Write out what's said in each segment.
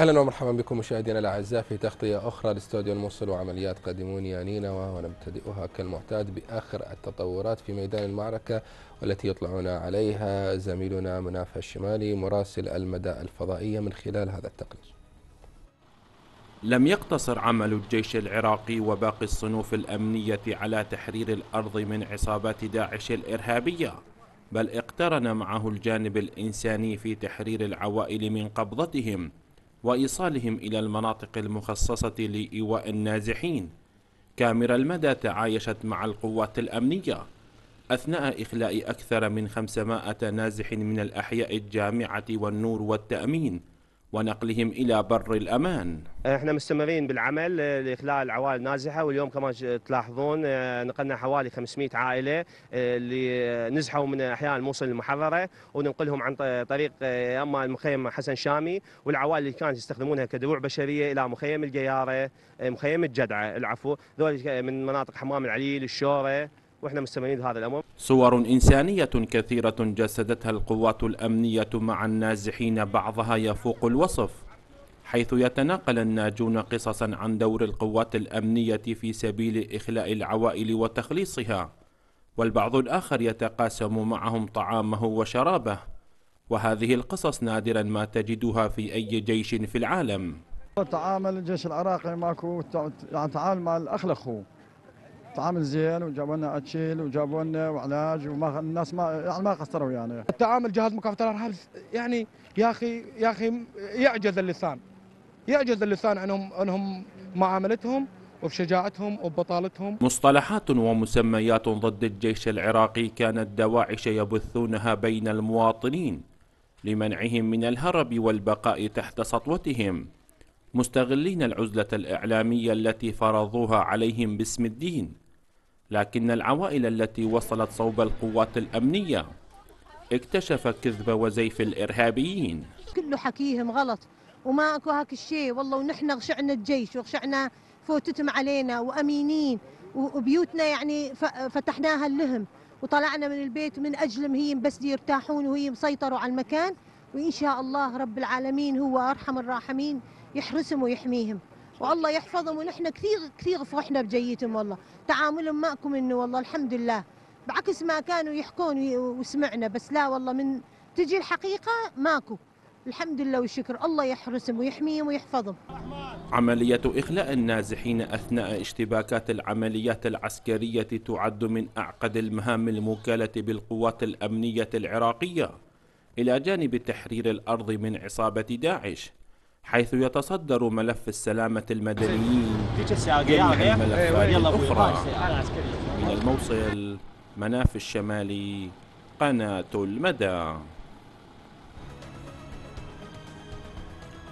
أهلا ومرحبا بكم مشاهدينا الأعزاء في تغطية أخرى لاستوديو الموصل وعمليات قدموني يا نينوى ونبتدئها كالمعتاد بآخر التطورات في ميدان المعركة والتي يطلعون عليها زميلنا مناف الشمالي مراسل المدى الفضائية من خلال هذا التقرير. لم يقتصر عمل الجيش العراقي وباقي الصنوف الأمنية على تحرير الأرض من عصابات داعش الإرهابية بل اقترن معه الجانب الإنساني في تحرير العوائل من قبضتهم وإيصالهم إلى المناطق المخصصة لإيواء النازحين. كاميرا المدى تعايشت مع القوات الأمنية أثناء إخلاء أكثر من 500 نازح من الأحياء الجامعة والنور والتأمين. ونقلهم إلى بر الأمان. إحنا مستمرين بالعمل لإخلاء العوائل النازحة واليوم كمان تلاحظون آه، نقلنا حوالي 500 عائلة آه، اللي نزحوا من احياء الموصل المحررة وننقلهم عن طريق آه، أما المخيم حسن شامي والعوائل اللي كانت يستخدمونها كدروع بشرية إلى مخيم القياره مخيم الجدعة العفو ذول من مناطق حمام العليل الشوره وإحنا مستمرين بهذا الأمر. صور إنسانية كثيرة جسدتها القوات الأمنية مع النازحين بعضها يفوق الوصف. حيث يتناقل الناجون قصصا عن دور القوات الأمنية في سبيل إخلاء العوائل وتخليصها. والبعض الآخر يتقاسم معهم طعامه وشرابه. وهذه القصص نادرا ما تجدها في أي جيش في العالم. تعامل الجيش العراقي ماكو يعني تعامل مع الاخ لاخوه تعامل زين وجابوا لنا اكل وجابوا لنا وعلاج وما الناس ما يعني ما قصروا يعني. التعامل جهاز مكافحه الارهاب يعني يا أخي يا أخي يعجز اللسان. يعجز اللسان عنهم عنهم معاملتهم وبشجاعتهم وببطالتهم مصطلحات ومسميات ضد الجيش العراقي كانت دواعش يبثونها بين المواطنين لمنعهم من الهرب والبقاء تحت سطوتهم. مستغلين العزلة الإعلامية التي فرضوها عليهم باسم الدين لكن العوائل التي وصلت صوب القوات الأمنية اكتشف كذب وزيف الإرهابيين. كله حكيهم غلط وما أكو هاك الشيء. والله ونحن غشعنا الجيش وغشعنا فوتتهم علينا وأمينين وبيوتنا يعني فتحناها لهم وطلعنا من البيت من أجلهم هي بس يرتاحون وهي مسيطروا على المكان. وإن شاء الله رب العالمين هو أرحم الراحمين. يحرسهم ويحميهم. والله يحفظهم ونحن كثير كثير فرحنا بجيتهم والله. تعاملهم معكم إنه والله الحمد لله. بعكس ما كانوا يحكون وسمعنا بس لا والله من تجي الحقيقة ماكو. الحمد لله والشكر. الله يحرسهم ويحميهم ويحفظهم. عملية إخلاء النازحين أثناء اشتباكات العمليات العسكرية تعد من أعقد المهام الموكلة بالقوات الأمنية العراقية. إلى جانب تحرير الأرض من عصابة داعش حيث يتصدر ملف السلامة المدنيين جميع الملفات الأخرى. من الموصل مناف الشمالي قناة المدى.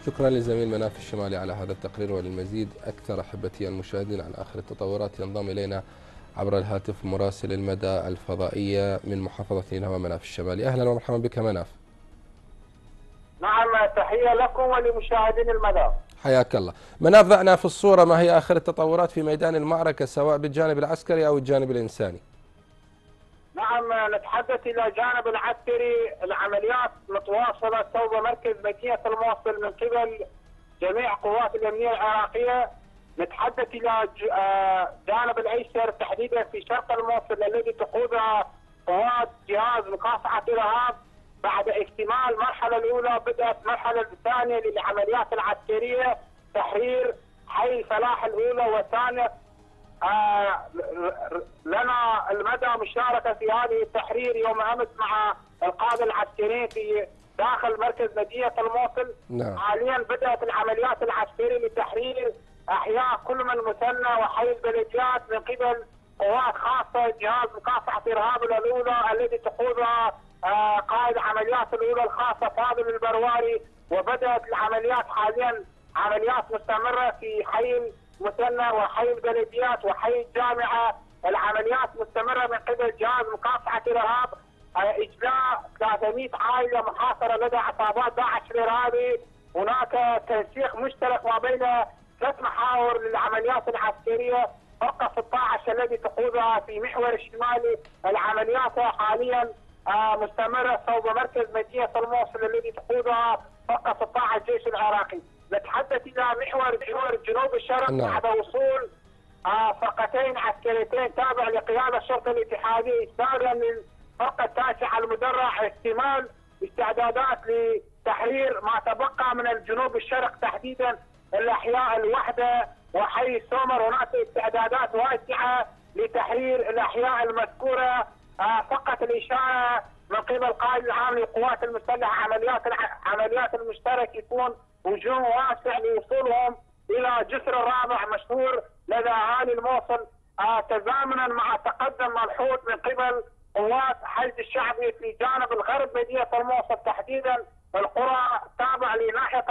شكرا للزميل مناف الشمالي على هذا التقرير وللمزيد أكثر أحبتي المشاهدين على آخر التطورات. ينضم إلينا عبر الهاتف مراسل المدى الفضائية من محافظة نينوى مناف الشمالي. أهلا ومرحبا بك مناف. نعم تحية لكم ولمشاهدين المدى حياك الله. مناف ضعنا في الصورة ما هي آخر التطورات في ميدان المعركة سواء بالجانب العسكري أو الجانب الإنساني؟ نعم نتحدث إلى جانب العسكري. العمليات متواصلة صوب مركز مدينة الموصل من قبل جميع قوات الأمنية العراقية. نتحدث إلى آه، جانب الأيسر تحديدا في شرق الموصل الذي تقودها قوات جهاز مكافحة الإرهاب بعد اكتمال المرحلة الأولى بدأت المرحلة الثانية للعمليات العسكرية تحرير حي فلاح الأولى والثانية آه لنا المدى مشاركة في هذه التحرير يوم أمس مع القادة العسكريين في داخل مركز مدينة الموصل نعم. حاليا بدأت العمليات العسكرية لتحرير أحياء كل من مثنى وحي البلديات من قبل قوات خاصة جهاز مكافحة إرهاب الأولى الذي تقودها قائد عمليات الأولى الخاصة فاضل البرواري وبدأت العمليات حاليا عمليات مستمرة في حي المثنى وحي البلديات وحي الجامعة العمليات مستمرة من قبل جهاز مكافحه الارهاب آه، إجلاء 300 عائلة محاصرة لدى عصابات داعش الارهابي هناك تنسيق مشترك ما بين ثلاث محاور للعمليات العسكرية. فوق 16 الذي تقودها في محور الشمالي. العمليات حاليا آه، مستمرة صوب مركز مدينة الموصل الذي تقودها فوق قطاع الجيش العراقي نتحدث إلى محور محور جنوب الشرق نعم. بعد وصول آه، فرقتين عسكريتين تابع لقيادة الشرطه الاتحاديه استاذا للفرقه التاسعه المدرع احتمال استعدادات لتحرير ما تبقى من الجنوب الشرق تحديدا الأحياء الوحدة وحي سومر هناك استعدادات واسعة لتحرير الأحياء المذكورة آه، فقط الإشارة من قبل القائد العام للقوات المسلحة. عمليات عمليات المشترك يكون هجوم واسع لوصولهم إلى جسر الرابع مشهور لدى اهالي الموصل. آه، تزامنا مع تقدم ملحوظ من قبل قوات حشد الشعبي في جانب الغرب مدينه الموصل تحديدا القرى التابعه لناحية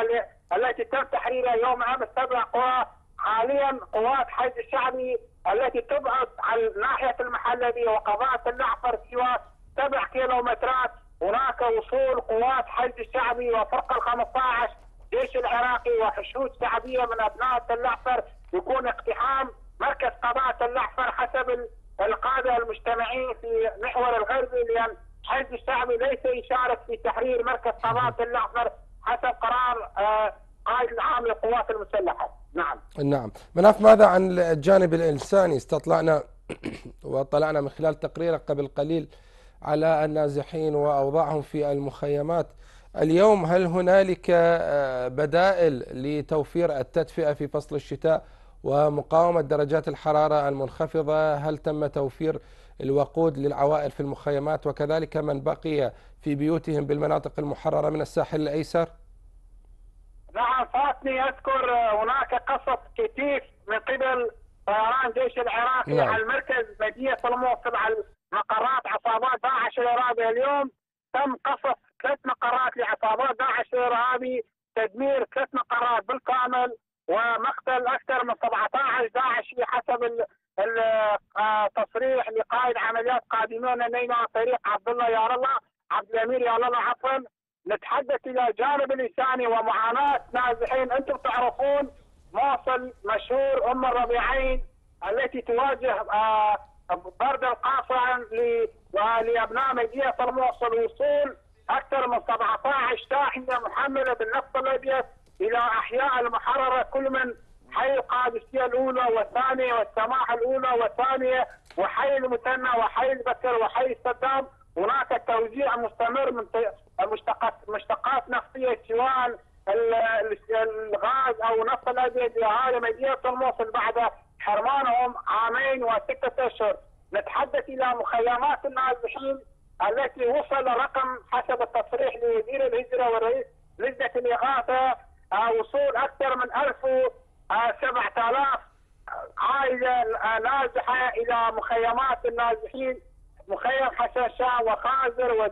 اللي- التي تم تحريرها يوم امس سبع قرى حاليا قوات حشد الشعبي التي تبعد عن ناحية المحلبيه وقضاء اللعفر سوى سبع كيلومترات. هناك وصول قوات حشد الشعبي وفرقه ال 15 جيش العراقي وحشود شعبية من أبناء اللعفر يكون اقتحام مركز قضاء اللعفر حسب ال- القاده المجتمعين في محور الغربي لأن حشد الشعبي ليس يشارك في تحرير مركز قضاء اللعفر حسب قرار آه، قائد العام للقوات المسلحة. نعم. نعم. مناف ماذا عن الجانب الإنساني؟ استطلعنا واطلعنا من خلال تقريرك قبل قليل على النازحين وأوضاعهم في المخيمات. اليوم هل هنالك آه، بدائل لتوفير التدفئة في فصل الشتاء ومقاومة درجات الحرارة المنخفضة؟ هل تم توفير الوقود للعوائل في المخيمات؟ وكذلك من بقي في بيوتهم بالمناطق المحررة من الساحل الأيسر؟ نعم فاتني أذكر آه، هناك قصف كثيف من قبل طيران جيش العراقي نعم. على المركز مدينة الموصل على مقرات عصابات داعش الإرهابي اليوم تم قصف ثلاث مقرات لعصابات داعش الإرهابي تدمير ثلاث مقرات بالكامل ومقتل أكثر من 17 داعشي حسب ال- ال- آه، لقائد عمليات قادمون عن طريق عبد الله يا الله عبد الأمير يا الله عفوا نتحدث إلى الجانب الانساني ومعاناة نازحين. أنتم تعرفون موصل مشهور أم الربيعين التي تواجه آه، بردا قاصعا لأبناء مدينه الموصل وصول أكثر من 17 شاحنه محملة بالنفط الأبيض إلى أحياء المحررة كل من حي القادسية الأولى والثانية والسماح الأولى والثانية وحي المثنى وحي البكر وحي صدام هناك توزيع مستمر من مشتقات مشتقات نفطيه سواء ال- ال- الغاز أو نفط الابيض لاهالي مدينه الموصل بعد حرمانهم عامين وستة أشهر. نتحدث إلى مخيمات النازحين التي وصل رقم حسب التصريح لوزير الهجرة ورئيس لجنة الإغاثة آه، وصول أكثر من 1000 و- آه، 7000 عائلة آه، نازحه إلى مخيمات النازحين مخيم حشاشان وخازر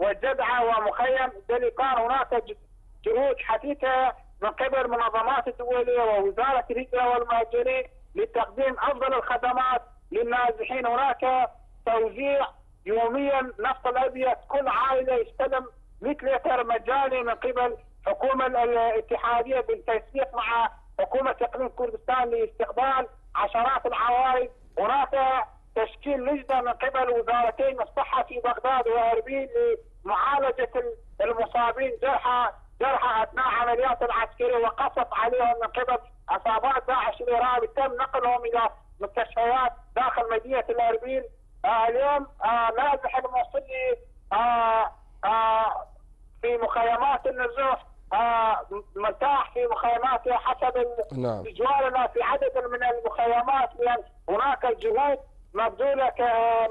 والجدعه ومخيم دليكان هناك ج- جهود حثيثه من قبل المنظمات الدوليه ووزارة الهجرة والمهاجرين لتقديم أفضل الخدمات للنازحين. هناك توزيع يوميا نفط الأبيض. كل عائلة يستلم 100 لتر مجاني من قبل حكومة الاتحادية بالتنسيق مع حكومة إقليم كردستان لاستقبال عشرات العوائل هناك تشكيل لجنة من قبل وزارتين الصحة في بغداد وأربيل لمعالجه المصابين جرحى جرحى أثناء عمليات العسكرية وقصف عليهم من قبل عصابات داعش الارهابي تم نقلهم إلى مستشفيات داخل مدينة الأربيل. آه اليوم آه نازح الموصلي آه آه في مخيمات النزوح. آه مرتاح في مخيماته حسب نعم. تجوالنا في عدد من المخيمات لأن هناك جهود مبذولة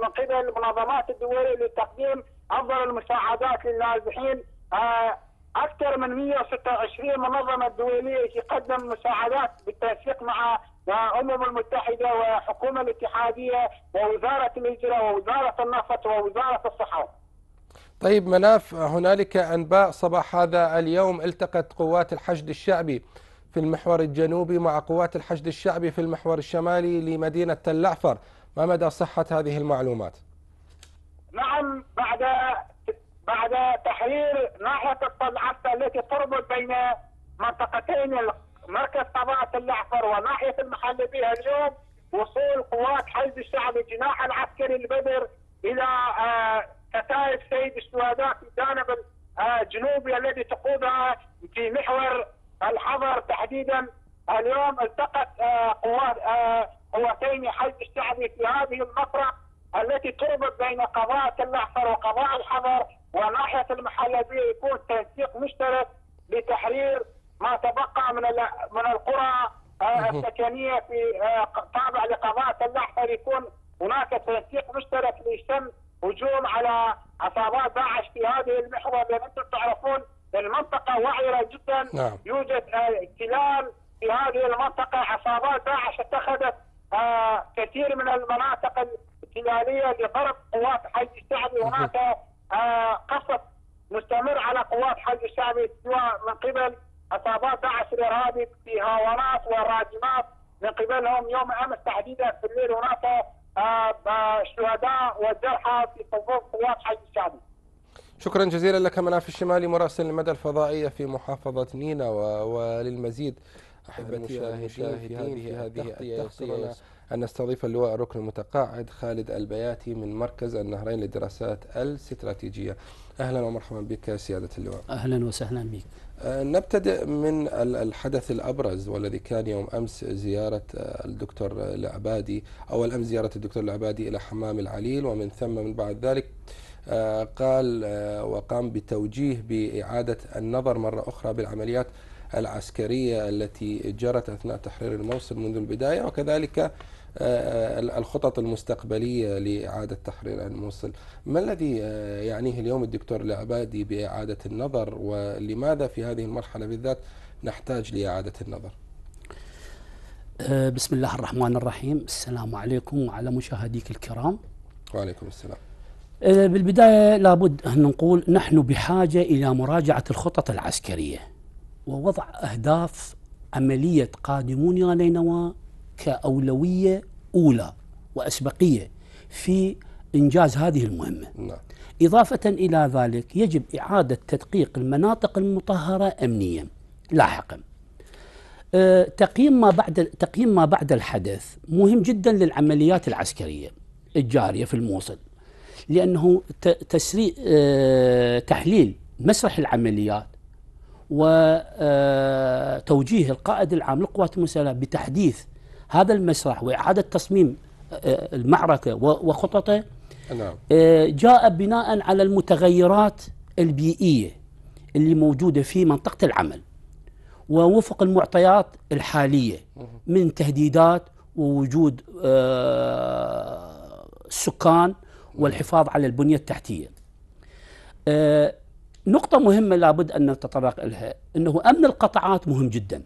من قبل المنظمات الدولية لتقديم أفضل المساعدات للنازحين آه، أكثر من 126 منظمة دولية تقدم مساعدات بالتنسيق مع الأمم المتحدة والحكومة الاتحادية ووزارة الهجرة ووزارة النفط ووزارة الصحة. طيب مناف هنالك أنباء صباح هذا اليوم التقت قوات الحشد الشعبي في المحور الجنوبي مع قوات الحشد الشعبي في المحور الشمالي لمدينة تل ما مدى صحة هذه المعلومات؟ نعم بعد بعد تحرير ناحية الطلعه التي تربط بين منطقتين مركز طباعه الجعفر وناحية المحلبيه اليوم وصول قوات حشد الشعب الجناح العسكري البدر إلى آه، كتائب سيد الشهداء في الجانب آه، الجنوبي الذي تقودها في محور الحضر. تحديدا اليوم التقت آه، قوات قوتين حج الشعبي في هذه المفرق التي تربط بين قضاء الاحفر وقضاء الحضر وناحية المحلبيه يكون تنسيق مشترك لتحرير ما تبقى من من القرى آه، السكنية في آه، تابع لقضاء الاحفر يكون هناك تنسيق مشترك لشن هجوم على عصابات داعش في هذه المحور لأن أنتم تعرفون المنطقة وعرة جدا. نعم. يوجد آه، احتلال في هذه المنطقة. عصابات داعش اتخذت آه، كثير من المناطق الاحتلاليه لضرب قوات الحج الشعبي. هناك آه، قصف مستمر على قوات الحج الشعبي سواء من قبل عصابات داعش الارهابي في هاونات وراجمات من قبلهم يوم أمس تحديدا في الليل هناك آه، آه، شهداء وجرحى في صفوف قوات الحج الشعبي. شكرا جزيلا لك مناف الشمالي مراسل المدى الفضائية في محافظة نينا و- وللمزيد أحبتي المشاهدين في هذه التغطية. أن نستضيف اللواء الركن المتقاعد خالد البياتي من مركز النهرين للدراسات الاستراتيجية. أهلا ومرحبا بك سيادة اللواء. أهلا وسهلا بك. آه، نبتدئ من ال- الحدث الأبرز والذي كان يوم أمس زيارة آه، الدكتور العبادي أول أمس زيارة الدكتور العبادي إلى حمام العليل ومن ثم من بعد ذلك آه، قال وقام بتوجيه بإعادة النظر مرة أخرى بالعمليات العسكرية التي جرت أثناء تحرير الموصل منذ البداية وكذلك الخطط المستقبلية لإعادة تحرير الموصل ما الذي آه، يعنيه اليوم الدكتور العبادي بإعادة النظر؟ ولماذا في هذه المرحلة بالذات نحتاج لإعادة النظر؟ أه، بسم الله الرحمن الرحيم. السلام عليكم وعلى مشاهديك الكرام. وعليكم السلام. بالبداية لابد أن نقول نحن بحاجة إلى مراجعة الخطط العسكرية ووضع أهداف عملية قادمون يا نينوى كأولوية أولى وأسبقية في إنجاز هذه المهمة. نعم. إضافة إلى ذلك يجب إعادة تدقيق المناطق المطهرة أمنيا لاحقا. أه، تقييم ما بعد تقييم ما بعد الحدث مهم جدا للعمليات العسكرية الجارية في الموصل لأنه تسري أه، تحليل مسرح العمليات وتوجيه القائد العام للقوات المسلحة بتحديث هذا المسرح وإعادة تصميم أه، المعركة و- وخططه نعم. آه، جاء بناء على المتغيرات البيئية اللي موجودة في منطقة العمل ووفق المعطيات الحالية من تهديدات ووجود آه، السكان والحفاظ على البنية التحتية. آه، نقطة مهمة لابد أن نتطرق لها أنه أمن القطاعات مهم جدا. آه،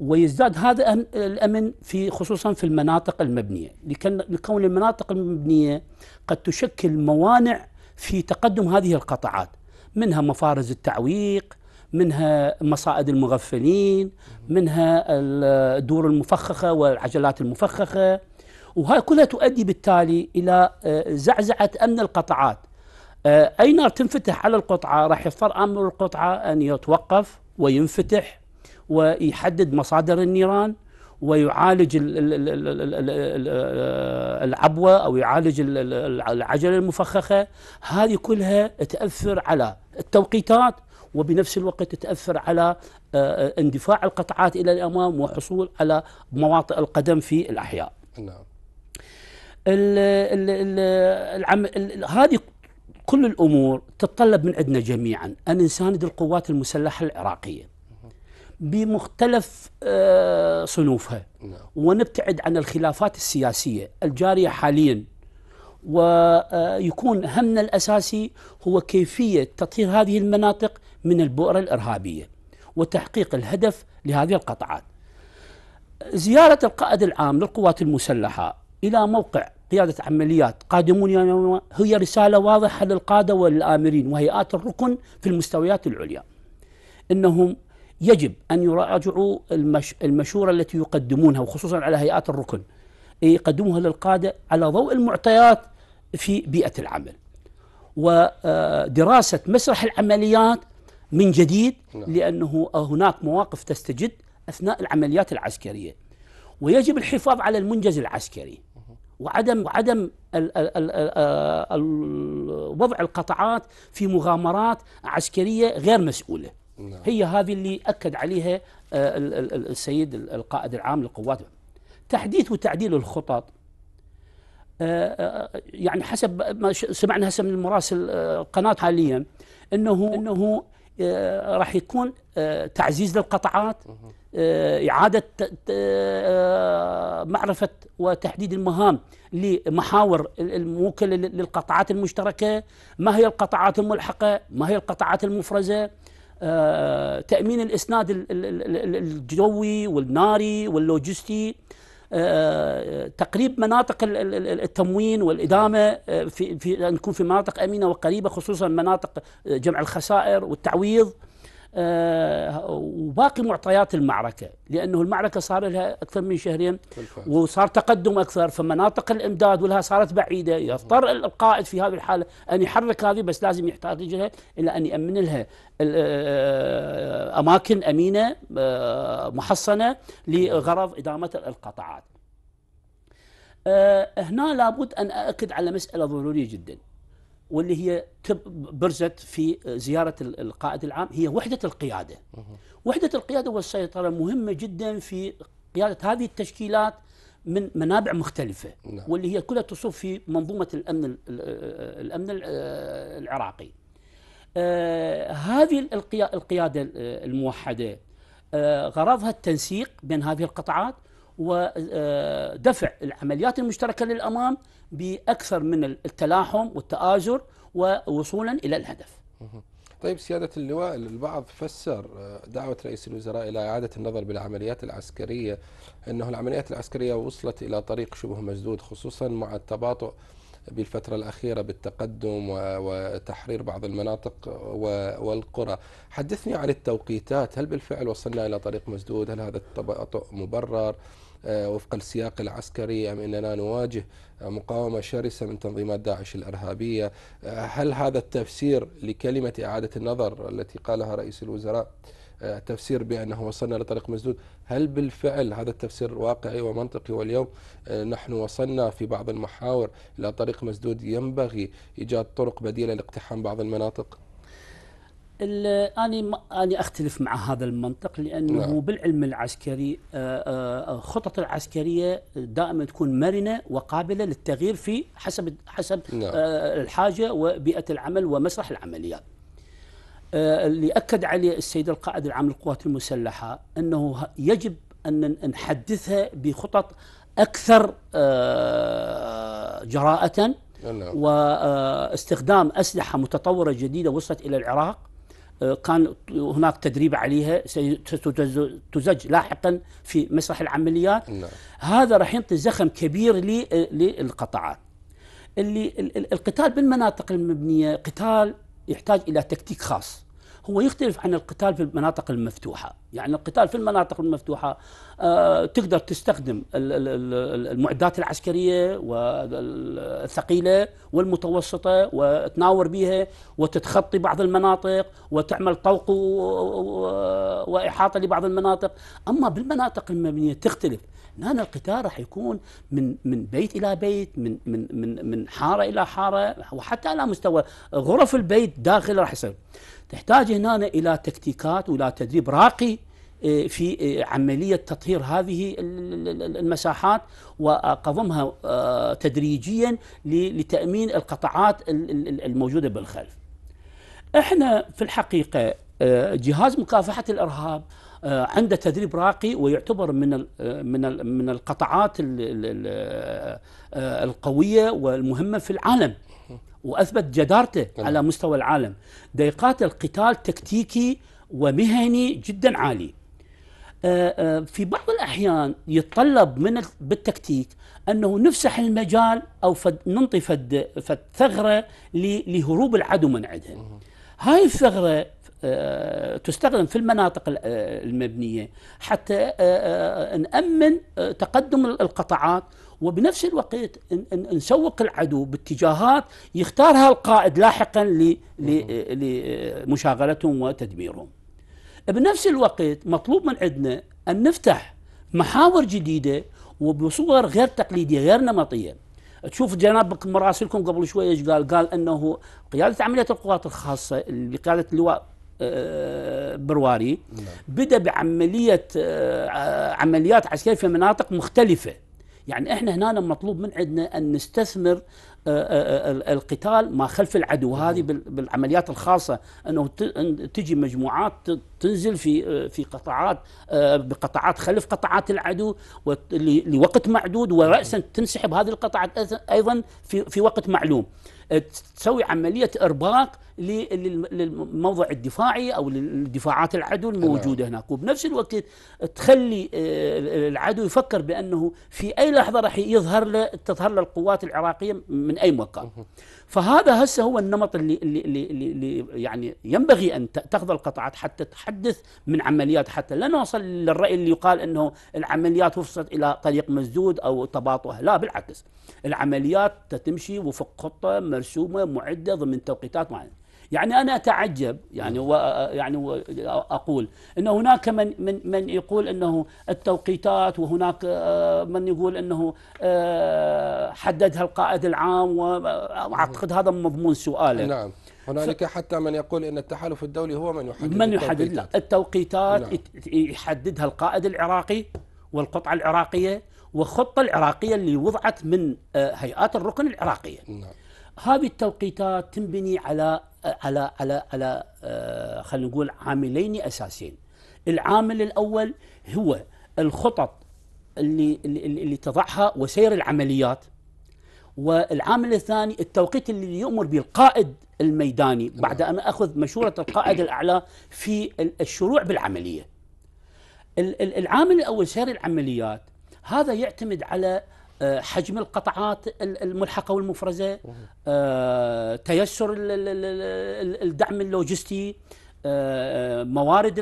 ويزداد هذا الأمن في خصوصا في المناطق المبنية، لكون المناطق المبنية قد تشكل موانع في تقدم هذه القطاعات، منها مفارز التعويق، منها مصائد المغفلين، منها الدور المفخخة والعجلات المفخخة، وهاي كلها تؤدي بالتالي إلى آه، زعزعة أمن القطاعات. آه، اي نار تنفتح على القطعة؟ راح يضطر أمر القطعة أن يتوقف وينفتح ويحدد مصادر النيران ويعالج ال- ال- ال- ال- ال- ال- ال- العبوه أو يعالج ال- ال- العجله المفخخه هذه كلها تاثر على التوقيتات وبنفس الوقت تاثر على آه، اندفاع القطعات إلى الامام وحصول على مواطئ القدم في الاحياء. نعم ال ال ال العم ال هذه كل الأمور تتطلب من عندنا جميعا ان نساند القوات المسلحه العراقيه بمختلف آه، صنوفها نعم ونبتعد عن الخلافات السياسية الجارية حاليا ويكون همنا الأساسي هو كيفية تطهير هذه المناطق من البؤره الإرهابية وتحقيق الهدف لهذه القطاعات. زيارة القائد العام للقوات المسلحة إلى موقع قيادة عمليات قادمون يوم هي رسالة واضحة للقادة والآمرين وهيئات الركن في المستويات العليا. إنهم يجب أن يراجعوا المش المشورة التي يقدمونها وخصوصا على هيئات الركن يقدموها للقادة على ضوء المعطيات في بيئة العمل. ودراسه مسرح العمليات من جديد نعم. لأنه هناك مواقف تستجد أثناء العمليات العسكرية. ويجب الحفاظ على المنجز العسكري وعدم ال- ال- وضع القطاعات في مغامرات عسكرية غير مسؤولة. نعم. هي هذه اللي أكد عليها آه، ال- ال- ال- السيد القائد العام للقوات. تحديث وتعديل الخطط آه، آه، يعني حسب ما سمعنا هسه من المراسل القناة حاليا إنه إنه راح يكون تعزيز للقطاعات آه، إعادة ت- ت- آه، معرفة وتحديد المهام لمحاور ال- الموكلة لل- للقطاعات المشتركة. ما هي القطاعات الملحقة؟ ما هي القطاعات المفرزة؟ آه، تأمين الإسناد ال- ال- ال- ال- الجوي والناري واللوجستي آه، تقريب مناطق ال- ال- ال- التموين والإدامة آه، في في نكون في مناطق أمينة وقريبة خصوصا مناطق آه، جمع الخسائر والتعويض. وباقي معطيات المعركة لأنه المعركة صار لها أكثر من شهرين. وصار تقدم أكثر فمناطق الإمداد ولها صارت بعيدة. يضطر القائد في هذه الحالة أن يحرك هذه بس لازم يحتاج لها إلى أن يأمن لها. ال- آه، أماكن أمينة آه، محصنة لغرض إدامة القطاعات. آه، هنا لابد أن أأكد على مسألة ضرورية جدا. واللي هي برزت في زيارة ال- القائد العام هي وحدة القيادة وحدة القيادة والسيطرة مهمة جدا في قيادة هذه التشكيلات من منابع مختلفة نعم. واللي هي كلها تصب في منظومة الأمن ال- ال- الأمن ال- العراقي آه، هذه القيا- القيادة ال- الموحدة آه، غرضها التنسيق بين هذه القطاعات ودفع العمليات المشتركة للأمام بأكثر من التلاحم والتآزر ووصولا إلى الهدف. طيب سيادة اللواء البعض فسر آه، دعوة رئيس الوزراء إلى إعادة النظر بالعمليات العسكرية أنه العمليات العسكرية وصلت إلى طريق شبه مسدود خصوصا مع التباطؤ بالفترة الأخيرة بالتقدم وتحرير بعض المناطق والقرى. حدثني عن التوقيتات هل بالفعل وصلنا إلى طريق مسدود؟ هل هذا التباطؤ مبرر؟ وفق السياق العسكري أم أننا نواجه آه، مقاومة شرسة من تنظيمات داعش الإرهابية؟ آه، هل هذا التفسير لكلمة إعادة النظر التي قالها رئيس الوزراء آه، تفسير بأنه وصلنا لطريق مسدود؟ هل بالفعل هذا التفسير واقعي ومنطقي واليوم؟ آه، نحن وصلنا في بعض المحاور إلى طريق مسدود ينبغي إيجاد طرق بديلة لاقتحام بعض المناطق؟ ال- أنا أنا أختلف مع هذا المنطق لأنه نعم. بالعلم العسكري آه، آه، الخطط العسكرية دائما تكون مرنة وقابلة للتغيير في حسب حسب نعم. آه، الحاجة وبيئة العمل ومسرح العمليات آه، اللي أكد عليه السيد القائد العام للقوات المسلحة أنه يجب أن نحدثها بخطط أكثر آه، جراءة نعم واستخدام أسلحة متطورة جديدة وصلت إلى العراق آه، كان هناك تدريب عليها ستزج لاحقا في مسرح العمليات. نعم. هذا راح ينطي زخم كبير للقطاعات. اللي ال- ال- القتال بالمناطق المبنية قتال يحتاج إلى تكتيك خاص. هو يختلف عن القتال في المناطق المفتوحة. يعني القتال في المناطق المفتوحة تقدر تستخدم ال- ال- ال- المعدات العسكرية والثقيلة والمتوسطة وتناور بها وتتخطي بعض المناطق وتعمل طوق وإحاطة لبعض المناطق. أما بالمناطق المبنية تختلف. هنا القتال راح يكون من من بيت إلى بيت من من من من حارة إلى حارة وحتى على مستوى غرف البيت داخل راح يصير. تحتاج هنا إلى تكتيكات والى تدريب راقي في إيه، عملية تطهير هذه ال- ال- ال- المساحات وقضمها آه، تدريجيا ل- لتأمين القطاعات ال- ال- الموجودة بالخلف. إحنا في الحقيقة آه، جهاز مكافحة الإرهاب آه، عنده تدريب راقي ويعتبر من من من القطاعات ال- ال- ال- القوية والمهمة في العالم. وأثبت جدارته على مستوى العالم. دقات القتال تكتيكي ومهني جدا عالي. في بعض الأحيان يتطلب من ال- بالتكتيك أنه نفسح المجال أو فد ننطي فد, فد ثغرة لهروب العدو من عندها هاي الثغرة آه، تستخدم في المناطق ال- آه، المبنية حتى آه، آه، نأمن آه، تقدم ال- القطاعات وبنفس الوقت نسوق العدو باتجاهات يختارها القائد لاحقا لمشاغلتهم وتدميرهم. بنفس الوقت مطلوب من عندنا أن نفتح محاور جديدة وبصور غير تقليدية غير نمطية. تشوف جناب مراسلكم قبل شوية إيش قال؟ قال أنه قيادة عمليات القوات الخاصة بقيادة اللواء آه، برواري نعم. بدأ بعملية آه، عمليات عسكرية في مناطق مختلفة. يعني إحنا هنا مطلوب من عندنا أن نستثمر القتال ما خلف العدو. هذه بال- بالعمليات الخاصة إنه تجي مجموعات تنزل في آه، في قطاعات آه، بقطاعات خلف قطاعات العدو لوقت معدود وراسا تنسحب هذه القطاعات أيضاً- أيضا في في وقت معلوم. آه، تسوي عملية ارباك لل- لل- للموضع الدفاعي أو للدفاعات العدو الموجودة هناك. وبنفس الوقت تخلي آه، العدو يفكر بأنه في أي لحظة راح يظهر له تظهر له القوات العراقية من أي مكان. فهذا هسه هو النمط اللي, اللي, اللي, اللي- يعني ينبغي أن تأخذ القطاعات حتى تحدث من عمليات حتى لا نوصل للرأي اللي يقال إنه العمليات وصلت إلى طريق مسدود أو تباطؤ لا بالعكس. العمليات تمشي وفق خطة مرسومة معدة ضمن توقيتات معينة. يعني أنا أتعجب يعني و يعني و أقول إن هناك من من من يقول إنه التوقيتات وهناك آه، من يقول إنه آه، حددها القائد العام واعتقد هذا مضمون سؤاله. نعم. هنالك حتى من يقول إن التحالف الدولي هو من يحدد من يحدد لا. التوقيتات. التوقيتات نعم. يحددها القائد العراقي والقطعة العراقية والخطة العراقية اللي وضعت من آه، هيئات الركن العراقية. نعم. هذه التوقيتات تنبني على على على على آه، خلينا نقول عاملين أساسيين. العامل الأول هو الخطط اللي اللي, اللي تضعها وسير العمليات والعامل الثاني التوقيت اللي يؤمر به القائد الميداني بعد أن أخذ مشورة القائد الأعلى في ال- الشروع بالعملية. ال- ال- العامل الأول سير العمليات هذا يعتمد على حجم القطعات ال- الملحقة والمفرزة آه، تيسر ال- ال- ال- ال- الدعم اللوجستي آه، موارد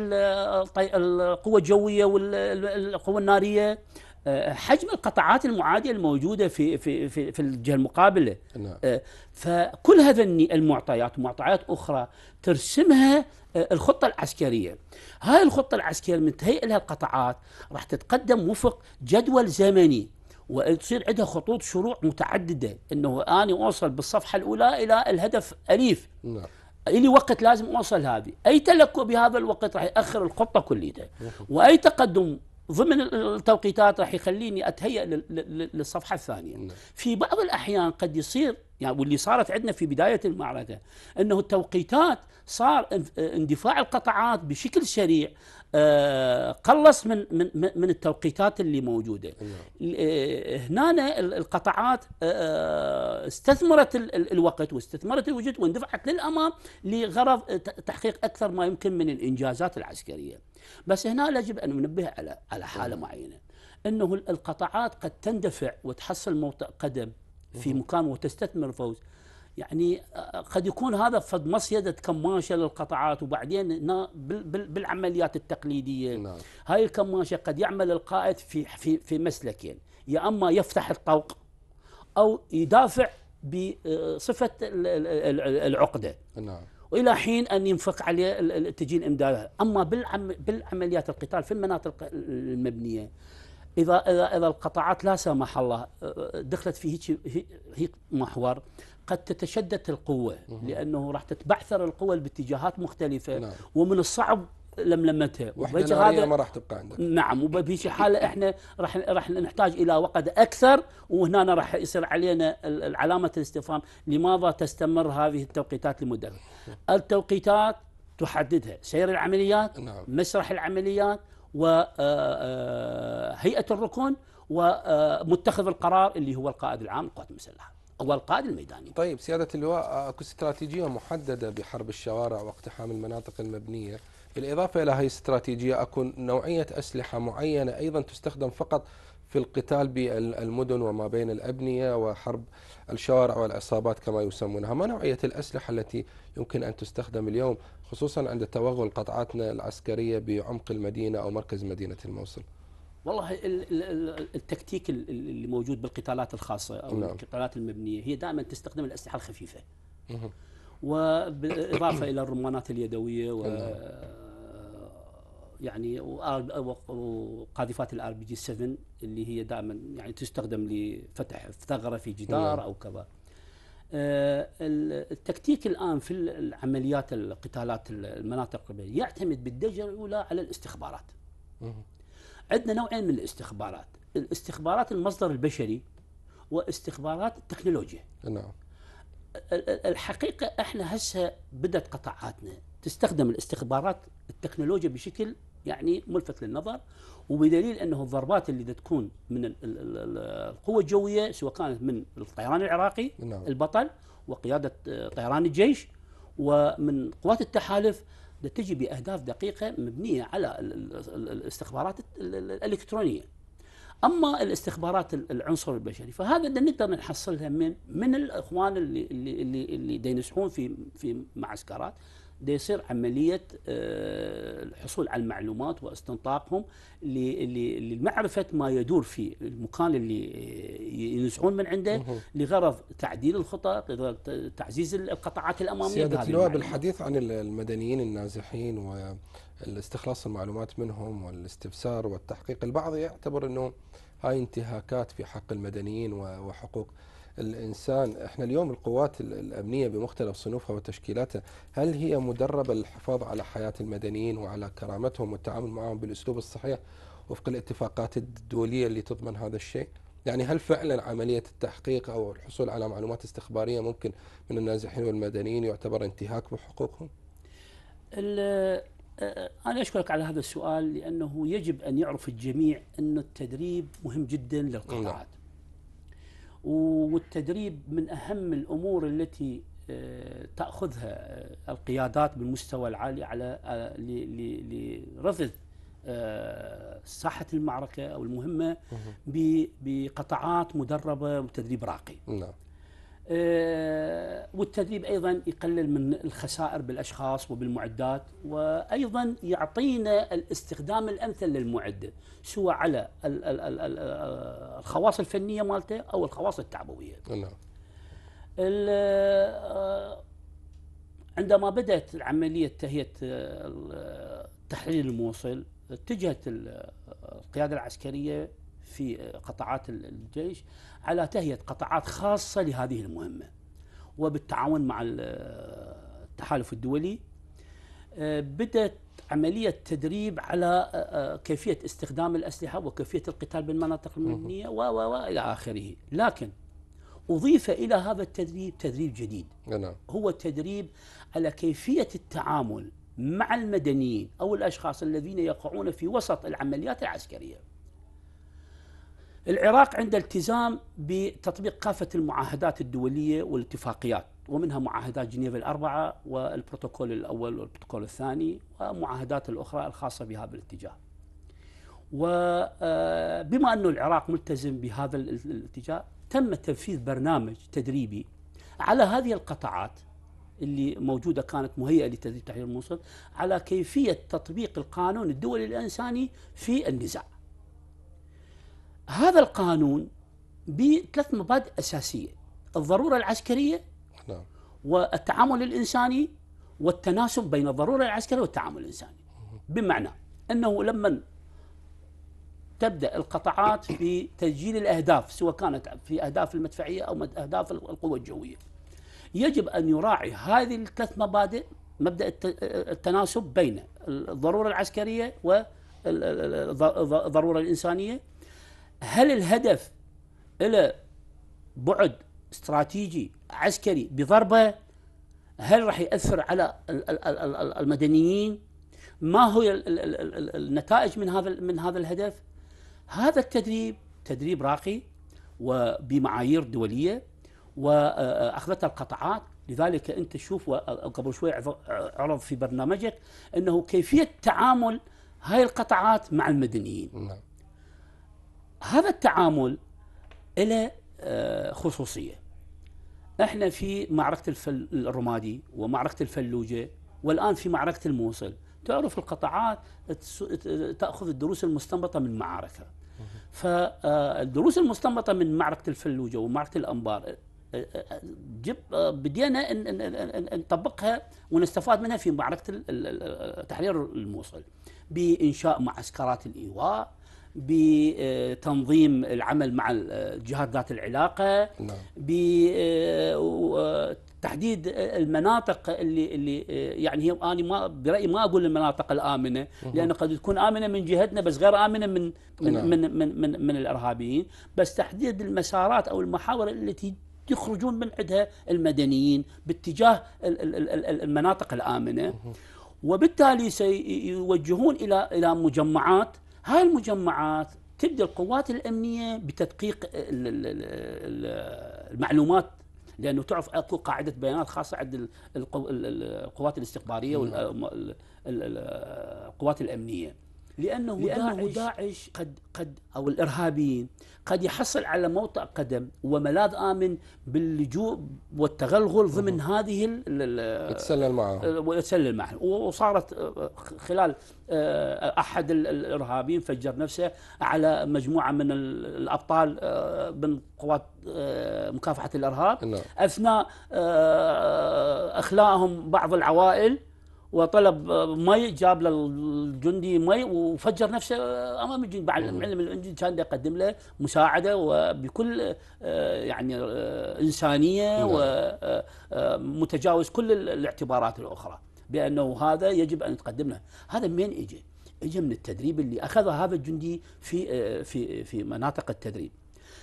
القوة الجوية والقوة النارية. آه، حجم القطعات المعادية الموجودة في في في, في الجهة المقابلة. نعم. آه، فكل هذا المعطيات ومعطيات أخرى ترسمها آه، الخطة العسكرية. هاي الخطة العسكرية من تهيئ لها القطعات راح تتقدم وفق جدول زمني. وتصير عندها خطوط شروع متعددة. أنه أنا أوصل بالصفحة الأولى إلى الهدف أليف. نعم. إلي وقت لازم أوصل هذه. أي تلكؤ بهذا الوقت راح يأخر الخطة كليتها. وأي تقدم ضمن التوقيتات راح يخليني أتهيأ لل- لل- للصفحة الثانية. نعم. في بعض الأحيان قد يصير يعني واللي صارت عندنا في بداية المعركة إنه التوقيتات صار إن- اندفاع القطعات بشكل سريع. قلص من من من التوقيتات اللي موجودة. آه، هنا ال- القطعات آه، استثمرت ال- ال- الوقت واستثمرت الوجود واندفعت للأمام لغرض تحقيق أكثر ما يمكن من الإنجازات العسكرية. بس هنا يجب أن ننبه على على حالة معينة إنه ال- القطعات قد تندفع وتحصل موطئ قدم في مكان وتستثمر فوز يعني آه، قد يكون هذا فد مصيدة كماشة للقطعات وبعدين بالعمليات التقليدية. نعم. هاي الكماشة قد يعمل القائد في في في مسلكين. يا أما يفتح الطوق أو يدافع بصفة ال- ال- ال- العقدة. نعم. وإلى حين أن ينفق عليه تجي الامدادات، أما بالعم بالعمليات القتال في المناطق المبنية إذا إذا إذا القطاعات لا سمح الله أه، دخلت في هيك هي- هيك محور قد تتشدد القوة لأنه راح تتبعثر القوى باتجاهات مختلفة نعم. ومن الصعب لملمتها. وحده ناريه ما راح تبقى عندك. نعم وبهيك حاله إحنا راح راح نحتاج إلى وقت أكثر وهنا راح يصير علينا العلامة الاستفهام لماذا تستمر هذه التوقيتات لمدة. التوقيتات تحددها سير العمليات نعم. مسرح العمليات وهيئه الركن ومتخذ القرار اللي هو القائد العام للقوات المسلحة. هو القائد الميداني. طيب سيادة اللواء أكو استراتيجية محددة بحرب الشوارع واقتحام المناطق المبنية. بالإضافة إلى هذه الاستراتيجية أكو نوعية أسلحة معينة أيضا تستخدم فقط في القتال بالمدن وما بين الأبنية وحرب الشوارع والعصابات كما يسمونها. ما نوعية الأسلحة التي يمكن أن تستخدم اليوم خصوصا عند توغل قطعاتنا العسكرية بعمق المدينة أو مركز مدينة الموصل؟ والله ال- ال- ال- التكتيك ال- ال- اللي موجود بالقتالات الخاصة أو نعم. القتالات المبنية هي دائما تستخدم الأسلحة الخفيفة. وبالإضافة إلى الرمانات اليدوية و نعم. يعني وقاذفات ال RPG 7 اللي هي دائما يعني تستخدم لفتح ثغرة في جدار نعم. أو كذا آه، ال- التكتيك الآن في العمليات القتالات المناطق القبليه يعتمد بالدرجه الأولى على الاستخبارات. عندنا نوعين من الاستخبارات، الاستخبارات المصدر البشري واستخبارات التكنولوجيا. نعم ال- ال- الحقيقة إحنا هسه بدأت قطاعاتنا تستخدم الاستخبارات التكنولوجيا بشكل يعني ملفت للنظر وبدليل أنه الضربات اللي تكون من ال- ال- ال- القوة الجوية سواء كانت من الطيران العراقي نعم. البطل وقيادة آه، طيران الجيش ومن قوات التحالف تجي بأهداف دقيقة مبنية على ال- ال- ال- الاستخبارات ال- ال- الإلكترونية. أما الاستخبارات ال- العنصر البشري فهذا دا نقدر نحصلها من من الإخوان اللي اللي اللي, اللي في في معسكرات. يصير عملية آه، الحصول على المعلومات واستنطاقهم ل- ل- لمعرفة ما يدور في المكان اللي آه، ينسحون من عنده لغرض تعديل الخطط لغرض تعزيز القطاعات الأمامية سيادة اللواء. بالحديث عن ال- المدنيين النازحين والاستخلاص المعلومات منهم والاستفسار والتحقيق البعض يعتبر أنه هاي انتهاكات في حق المدنيين وحقوق الإنسان إحنا اليوم القوات ال- الأمنية بمختلف صنوفها وتشكيلاتها هل هي مدربة للحفاظ على حياة المدنيين وعلى كرامتهم والتعامل معهم بالأسلوب الصحيح وفق الاتفاقات الدولية اللي تضمن هذا الشيء؟ يعني هل فعلا عملية التحقيق أو الحصول على معلومات استخبارية ممكن من النازحين والمدنيين يعتبر انتهاك بحقوقهم؟ ال- أنا أشكرك على هذا السؤال لأنه يجب أن يعرف الجميع أن التدريب مهم جدا للقطاعات. والتدريب من أهم الأمور التي آه، تأخذها آه، القيادات بالمستوى العالي على آه، ل- ل- لرصد آه، ساحة المعركة أو المهمة بقطاعات مدربة وتدريب راقي. نعم. والتدريب أيضا يقلل من الخسائر بالأشخاص وبالمعدات وأيضا يعطينا الاستخدام الأمثل للمعدة سواء على ال- الخواص الفنية مالته أو الخواص التعبوية. نعم آه، عندما بدأت عملية تهيئة آه، تحرير الموصل اتجهت ال- القيادة العسكرية في قطاعات ال- الجيش على تهيئة قطاعات خاصة لهذه المهمة وبالتعاون مع ال- التحالف الدولي. آه، بدأت عملية تدريب على آه، آه، كيفية استخدام الأسلحة وكيفية القتال بالمناطق المبنية و و والى آخره. لكن أضيف إلى هذا التدريب تدريب جديد. نعم. هو تدريب على كيفية التعامل مع المدنيين أو الأشخاص الذين يقعون في وسط العمليات العسكرية. العراق عنده التزام بتطبيق كافة المعاهدات الدولية والاتفاقيات ومنها معاهدات جنيف الأربعة والبروتوكول الأول والبروتوكول الثاني ومعاهدات الأخرى الخاصة بهذا الاتجاه. وبما أن العراق ملتزم بهذا ال- ال- الاتجاه تم تنفيذ برنامج تدريبي على هذه القطاعات اللي موجودة كانت مهيئة لتدريب تحرير الموصل على كيفية تطبيق القانون الدولي الإنساني في النزاع هذا القانون بثلاث مبادئ أساسية الضرورة العسكرية نعم. والتعامل الإنساني والتناسب بين الضرورة العسكرية والتعامل الإنساني. بمعنى أنه لما تبدأ القطاعات في تسجيل الأهداف سواء كانت في أهداف المدفعية أو أهداف القوة الجوية يجب أن يراعي هذه الثلاث مبادئ مبدأ الت- التناسب بين الضرورة العسكرية والضرورة الإنسانية هل الهدف له بعد استراتيجي عسكري بضربة؟ هل راح يأثر على ال- ال- ال- ال- المدنيين؟ ما ال- النتائج من هذا من هذا الهدف؟ هذا التدريب تدريب راقي وبمعايير دولية وأخذتها القطاعات. لذلك أنت تشوف قبل شوي عرض- في برنامجك أنه كيفية تعامل هاي القطاعات مع المدنيين. نعم. هذا التعامل له آه، خصوصية. إحنا في معركة الفل الرمادي ومعركة الفلوجة والآن في معركة الموصل. تعرف القطاعات تأخذ الدروس المستنبطة من معاركها فالدروس المستنبطة من معركة الفلوجة ومعركة الأنبار آه، آه، آه، بدينا نطبقها ونستفاد منها في معركة تحرير الموصل. بإنشاء معسكرات الإيواء بتنظيم العمل مع الجهات ذات العلاقة نعم. بتحديد المناطق اللي اللي يعني هي أنا ما برأيي ما أقول المناطق الآمنة لأن قد تكون آمنة من جهتنا بس غير آمنة من من نعم. من من من, من الإرهابيين. بس تحديد المسارات أو المحاور التي يخرجون من عندها المدنيين باتجاه ال- ال- ال- ال- المناطق الآمنة. وبالتالي سيوجهون إلى إلى مجمعات هاي المجمعات تبدأ القوات الأمنية بتدقيق ال- ال- ال- المعلومات لأنه تعرف أكو قاعدة بيانات خاصة عند ال- القو- ال- ال- القوات الاستخباريه والقوات الأمنية. لأنه, لأنه داعش, داعش قد قد أو الإرهابيين قد يحصل على موطئ قدم وملاذ آمن باللجوء والتغلغل ضمن هذه ال- ال- يتسلل معه. ويتسلل معه. وصارت آه، خلال آه، أحد ال- الإرهابيين فجر نفسه على مجموعة من ال- الأبطال آه، من قوات مكافحة الإرهاب. نعم. أثناء آه، اخلاءهم بعض العوائل وطلب آه، مي جاب للجندي مي وفجر نفسه آه، أمام الجندي بعد المعلم الجندي كان يقدم له مساعدة وبكل آه، يعني آه، إنسانية نعم. ومتجاوز كل ال- الاعتبارات الأخرى بأنه هذا يجب أن يتقدم له هذا من اجى؟ اجى من التدريب اللي اخذه هذا الجندي في آه، في في مناطق التدريب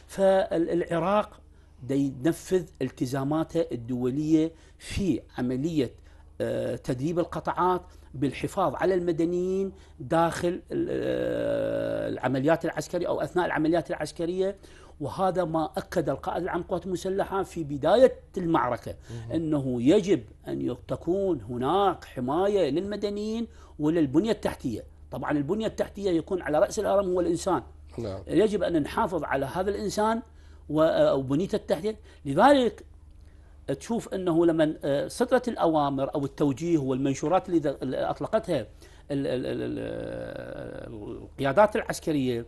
فالعراق دا ينفذ التزاماته الدولية في عملية آه، تدريب القطاعات بالحفاظ على المدنيين داخل آه، العمليات العسكرية أو أثناء العمليات العسكرية. وهذا ما أكد القائد العام للقوات المسلحة في بداية المعركة إنه يجب أن تكون هناك حماية للمدنيين وللبنية التحتية، طبعا البنية التحتية يكون على رأس الهرم هو الإنسان، نعم. يجب أن نحافظ على هذا الإنسان و- وبنيته التحتية، لذلك تشوف أنه لما آه، صدرت الأوامر أو التوجيه والمنشورات اللي أطلقتها ال- ال- ال- ال- القيادات العسكرية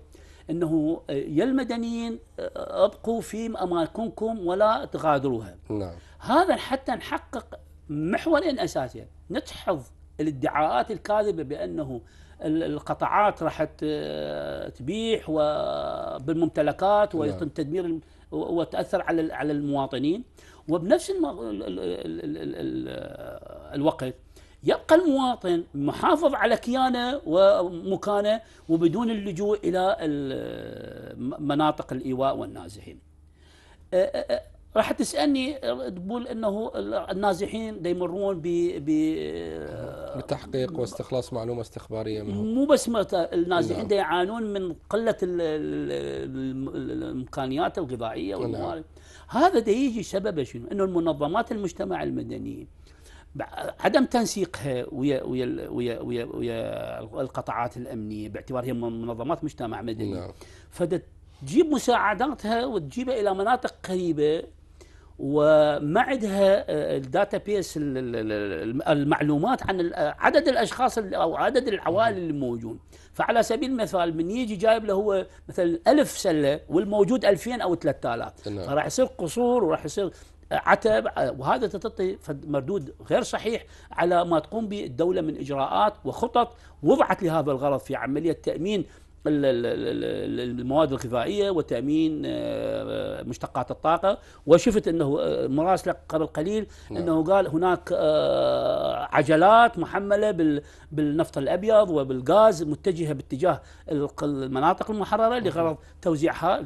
أنه آه، يا المدنيين آه، أبقوا في أماكنكم ولا تغادروها. نعم. هذا حتى نحقق محورين اساسيين، نجحظ الادعاءات الكاذبة بأنه ال- القطاعات راح تبيح وبالممتلكات ويتم تدمير وتأثر على على المواطنين. وبنفس الوقت يبقى المواطن محافظ على كيانه ومكانه وبدون اللجوء إلى ال- مناطق الإيواء والنازحين. راح تسألني تقول إنه النازحين يمرون ب ب بتحقيق واستخلاص معلومة استخبارية منهم مو بس النازحين نعم. يعانون من قلة ال- ال- ال- الامكانيات الغذائية والموارد هذا دا يجي سببه شنو؟ إنه المنظمات المجتمع المدني عدم تنسيقها ويا ويا ويا ويا, ويا القطاعات الأمنية باعتبار هي منظمات مجتمع مدني نعم فتجيب مساعداتها وتجيبها إلى مناطق قريبة وما عندها آه، ال database ال- ال- ال- المعلومات عن ال- عدد الأشخاص ال- أو عدد العوائل اللي موجود فعلى سبيل المثال من يجي جايب له هو مثلا ألف سلة والموجود 2000 أو 3000 نعم. فراح يصير قصور وراح يصير عتب وهذا تعطي مردود غير صحيح على ما تقوم به الدولة من إجراءات وخطط وضعت لهذا الغرض في عملية تأمين المواد الغذائية وتأمين آه، مشتقات الطاقة وشفت إنه آه، مراسله قبل قليل نعم. إنه قال هناك آه، عجلات محملة بال- بالنفط الأبيض وبالغاز متجهة باتجاه المناطق المحررة لغرض توزيعها آه،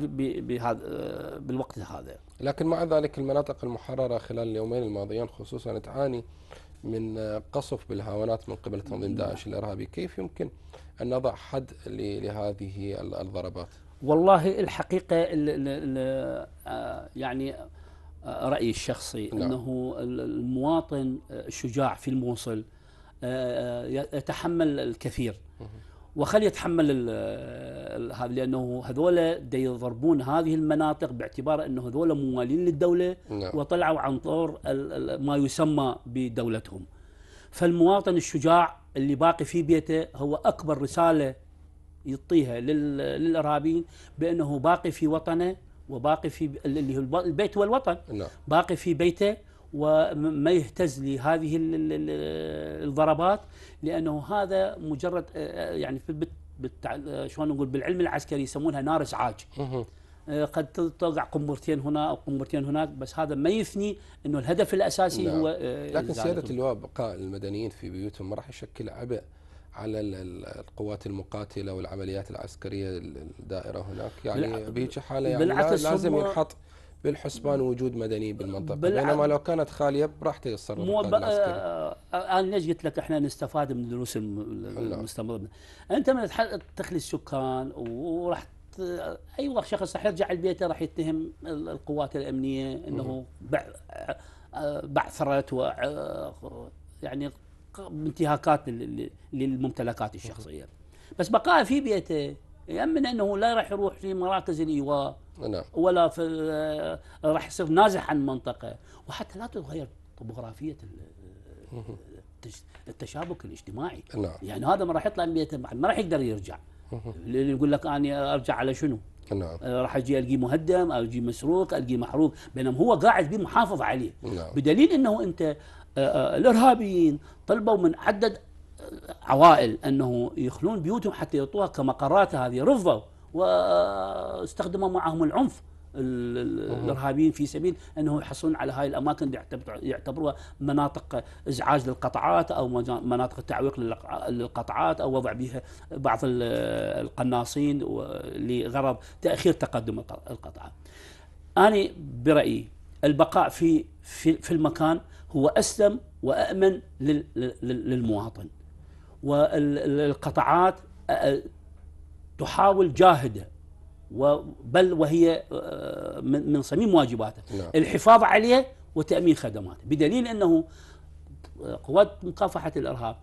بالوقت هذا. لكن مع ذلك المناطق المحررة خلال اليومين الماضيين خصوصا تعاني من قصف بالهاونات من قبل تنظيم داعش الإرهابي كيف يمكن أن نضع حد لهذه ال- الضربات؟ والله الحقيقة ال ال ال آه، يعني آه، رأيي الشخصي نعم. أنه ال- المواطن آه، الشجاع في الموصل آه، يتحمل الكثير. وخل يتحمل هذا لأنه هذول دا يضربون هذه المناطق باعتبار أنه هذول موالين للدولة نعم. وطلعوا عن طور ما يسمى بدولتهم. فالمواطن الشجاع اللي باقي في بيته هو أكبر رسالة يعطيها لل- للإرهابيين بأنه باقي في وطنه وباقي في اللي هو الب- البيت والوطن. نعم. باقي في بيته وما يهتز لهذه ال- ال- ال- الضربات لأنه هذا مجرد يعني. شلون نقول بالعلم العسكري يسمونها نار إزعاج. قد توقع قنبرتين هنا أو قنبرتين هناك بس هذا ما يثني إنه الهدف الأساسي نعم. هو آه، لكن سيادة اللواء بقاء المدنيين في بيوتهم ما راح يشكل عبء على ال- ال- القوات المقاتلة والعمليات العسكرية الدائرة هناك يعني بهيك حالة يعني لازم ينحط بالحسبان وجود مدني بالمنطقة بالع- بينما لو كانت خالية براحته يتصرف مو آه أنا ليش قلت لك إحنا نستفاد من الدروس الم- نعم. المستمره أنت من تخلي السكان وراح ت... اي شخص راح يرجع لبيته راح يتهم ال- القوات الأمنية إنه. آه، بعثرت و آه، يعني انتهاكات لل- للممتلكات الشخصية. بس بقاء في بيته يأمن إنه لا راح يروح في مراكز الإيواء نعم. ولا في ال- راح يصير نازح عن منطقة. وحتى لا تتغير طبوغرافية ال- التش- التشابك الاجتماعي. نعم. يعني هذا ما راح يطلع من بيته ما راح يقدر يرجع. اللي يقول لك أنا أرجع على شنو؟ نعم. آه، راح أجي القيه مهدم القيه مسروق القيه محروق بينما هو قاعد بيه محافظ عليه. نعم. بدليل إنه أنت آه، آه، الإرهابيين طلبوا من عدد عوائل أنه يخلون بيوتهم حتى يعطوها كمقرات هذه رفضوا واستخدموا معهم العنف. ال- ال- الإرهابيين في سبيل أنه يحصلون على هاي الأماكن اللي يعتبر- يعتبروها مناطق إزعاج للقطعات أو مناطق تعويق للق- للقطعات أو وضع بها بعض ال- القناصين لغرض تأخير تقدم الق- القطعة. أنا برأيي البقاء في في في المكان هو لل- لل- للمواطن والقطاعات تحاول جاهدة بل وهي آه، من صميم واجباتها نعم. الحفاظ عليه وتأمين خدماته. بدليل أنه قوات مكافحة الإرهاب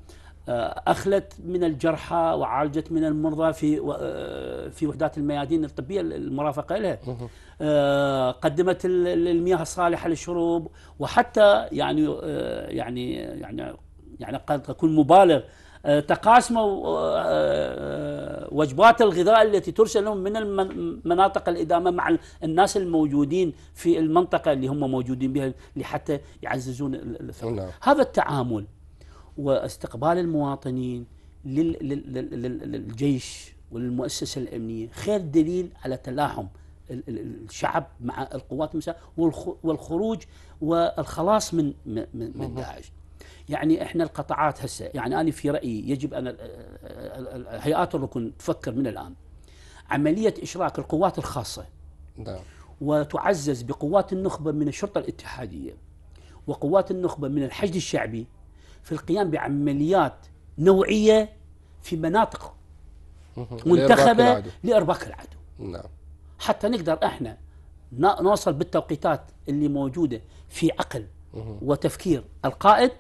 آه، أخلت من الجرحى وعالجت من المرضى في آه، في وحدات الميادين الطبية المرافقة لها. آه، قدمت ال- ال- المياه الصالحة للشرب وحتى يعني آه، يعني يعني يعني قد أكون مبالغ آه، تقاسموا آه، آه، وجبات الغذاء التي ترسل لهم من المن- مناطق الإدامة مع الناس الموجودين في المنطقة اللي هم موجودين بها لحتى يعززون ال- الثقة نعم. هذا التعامل واستقبال المواطنين لل- لل- لل- لل- للجيش وللمؤسسة الأمنية خير دليل على تلاحم ال- ال- الشعب مع القوات المسلحة والخ- والخروج والخلاص من من من داعش. يعني إحنا القطاعات هسه يعني أنا في رأيي يجب أن هيئات الركن تفكر من الآن. عملية إشراك القوات الخاصة نعم. وتعزز بقوات النخبة من الشرطة الاتحادية وقوات النخبة من الحشد الشعبي في القيام بعمليات نوعية في مناطق منتخبة العدو. لإرباك العدو. نعم. حتى نقدر إحنا نوصل بالتوقيتات اللي موجودة في عقل وتفكير القائد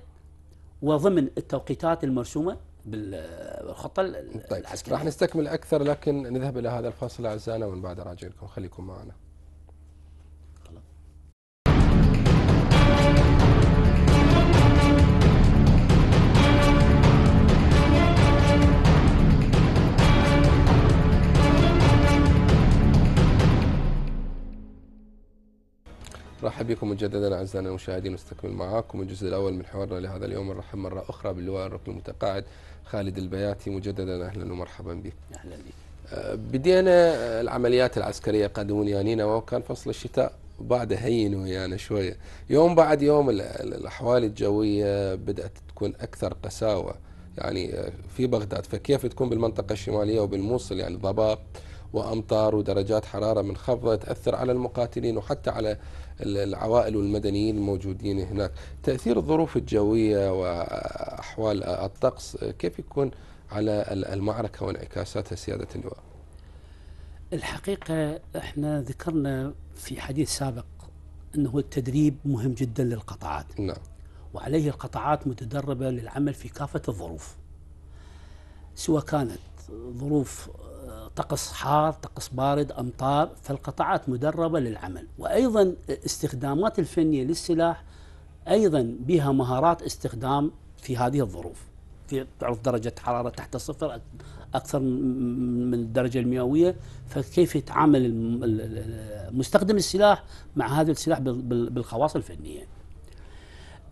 وضمن التوقيتات المرسومة بالخطة ال- طيب العسكرية. راح نستكمل أكثر لكن نذهب إلى هذا الفاصل أعزائنا ومن بعد راجع لكم خليكم معنا. رحب بكم مجددا أعزائنا المشاهدين نستكمل معاكم الجزء الأول من حوارنا لهذا اليوم. نرحب مرة أخرى باللواء الركن المتقاعد خالد البياتي. مجددا أهلا ومرحبا بك. أهلا بك. بدينا العمليات العسكرية قادمون يا نينا وكان فصل الشتاء بعد هين ويانا شوية. يوم بعد يوم ال- ال- الأحوال الجوية بدأت تكون أكثر قساوة. يعني في بغداد فكيف تكون بالمنطقة الشمالية وبالموصل؟ يعني ضباب وأمطار ودرجات حرارة منخفضه تأثر على المقاتلين وحتى على العوائل والمدنيين الموجودين هناك. تأثير الظروف الجوية وأحوال الطقس كيف يكون على ال- المعركة وانعكاساتها سيادة اللواء الحقيقة إحنا ذكرنا في حديث سابق إنه التدريب مهم جدا للقطاعات. نعم. وعليه القطاعات متدربة للعمل في كافة الظروف. سواء كانت ظروف طقس حار طقس بارد أمطار فالقطاعات مدربة للعمل. وأيضا استخدامات الفنية للسلاح أيضا بها مهارات استخدام في هذه الظروف. في تعرف درجة حرارة تحت الصفر أك- أكثر من الدرجة المئوية. فكيف يتعامل مستخدم السلاح مع هذا السلاح بال- بال- بالخواص الفنية.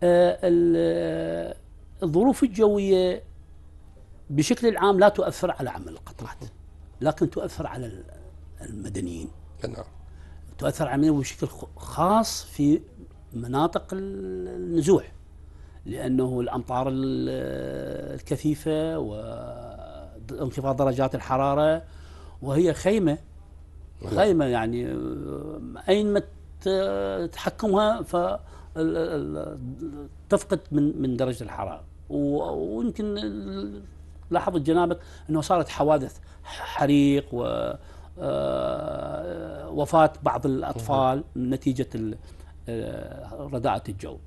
آه، ال- الظروف الجوية بشكل عام لا تؤثر على عمل القطاعات. لكن تؤثر على ال- المدنيين. نعم. تؤثر على المدنيين بشكل خاص في مناطق ال- النزوح لأنه الأمطار ال- الكثيفة وانخفاض درجات الحرارة وهي خيمة. خيمة يعني آه، أين ما تحكمها ف تفقد من من درجة الحرارة. ويمكن ال- لاحظت جنابك إنه صارت حوادث حريق و آه، وفاة بعض الأطفال نتيجة ال- آه، رداءة الجو.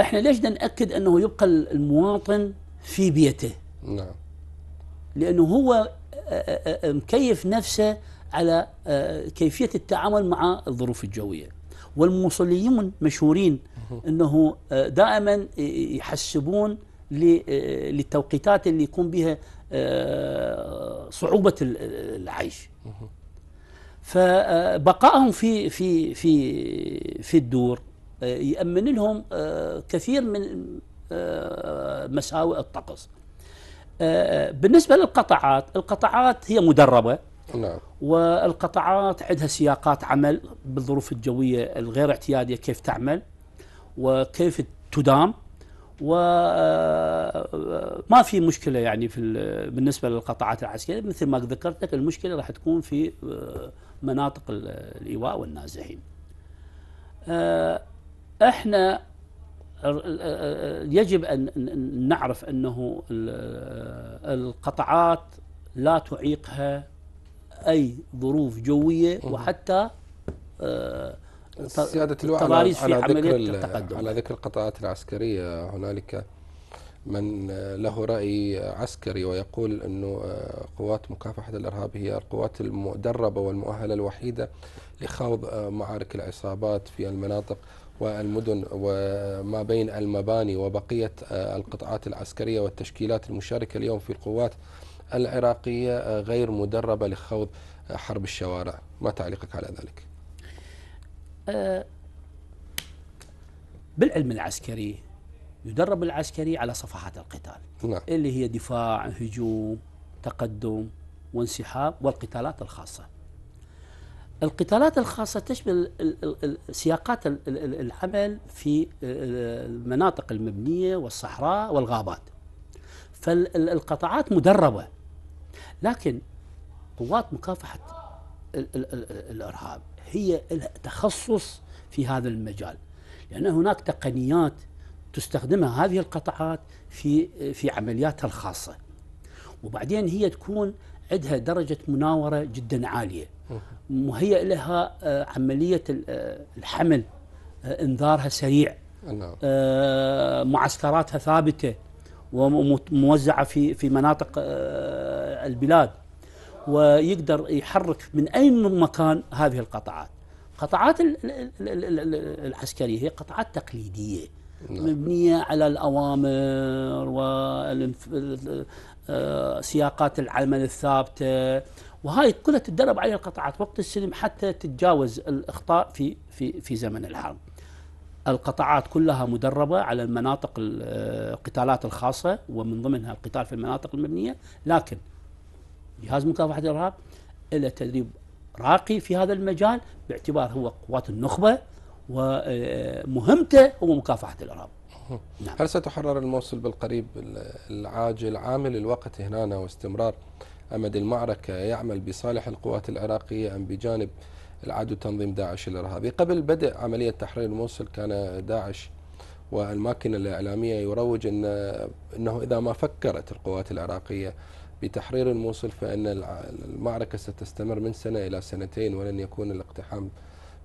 إحنا ليش بدنا نأكد إنه يبقى المواطن في بيته؟ نعم لأنه هو آه، آه، آه، مكيف نفسه على آه، كيفية التعامل مع الظروف الجوية والموصليون مشهورين إنه آه، دائما يحسبون آه، للتوقيتات اللي يكون بها آه، صعوبة ال- العيش. فبقائهم في في في في الدور آه، يأمن لهم آه، كثير من آه، مساوئ الطقس. آه، بالنسبة للقطاعات القطاعات هي مدربة. نعم. والقطاعات عندها سياقات عمل بالظروف الجوية الغير اعتيادية كيف تعمل وكيف تدام. وما في مشكلة يعني في ال- بالنسبة للقطاعات العسكرية مثل ما ذكرت لك المشكلة راح تكون في آه، مناطق ال- الإيواء والنازحين. آه، إحنا يجب أن نعرف أنه ال- القطاعات لا تعيقها أي ظروف جوية وحتى آه، سيادة اللواء على, على ذكر. على ذكر القطاعات العسكرية هنالك من له رأي عسكري ويقول أنه قوات مكافحة الإرهاب هي القوات المدربة والمؤهلة الوحيدة لخوض معارك العصابات في المناطق والمدن وما بين المباني وبقية القطاعات العسكرية والتشكيلات المشاركة اليوم في القوات العراقية غير مدربة لخوض حرب الشوارع ما تعليقك على ذلك؟ آه، بالعلم العسكري يدرب العسكري على صفحات القتال. نعم. اللي هي دفاع هجوم تقدم وانسحاب والقتالات الخاصة. القتالات الخاصة تشمل سياقات ال- ال- ال- العمل في ال- المناطق المبنية والصحراء والغابات. فالقطاعات مدربة لكن قوات مكافحة ال- ال- ال- الإرهاب. هي لها تخصص في هذا المجال. لأن هناك تقنيات تستخدمها هذه القطاعات في في عملياتها الخاصة. وبعدين هي تكون عندها درجة مناورة جدا عالية. مهيئ لها آه، عملية آه، الحمل آه، إنذارها سريع. نعم. معسكراتها ثابتة وموزعه في في مناطق البلاد. ويقدر يحرك من أي مكان هذه القطاعات. قطاعات ال- ال- ال- ال- ال- العسكرية هي قطاعات تقليدية مبنية على الأوامر وسياقات العمل الثابتة وهاي كلها تتدرب عليها القطاعات وقت السلم حتى تتجاوز الأخطاء في في في زمن الحرب. القطاعات كلها مدربة على المناطق ال- القتالات الخاصة ومن ضمنها القتال في المناطق المبنية لكن جهاز مكافحة الإرهاب له تدريب راقي في هذا المجال باعتبار هو قوات النخبة ومهمته هو مكافحة الإرهاب نعم. هل ستحرر الموصل بالقريب العاجل عامل الوقت هنا واستمرار أمد المعركة يعمل بصالح القوات العراقية أم بجانب العدو تنظيم داعش الإرهابي قبل بدء عملية تحرير الموصل كان داعش والماكينة الإعلامية يروج أن أنه إذا ما فكرت القوات العراقية بتحرير الموصل فإن المعركة ستستمر من سنة إلى سنتين ولن يكون الاقتحام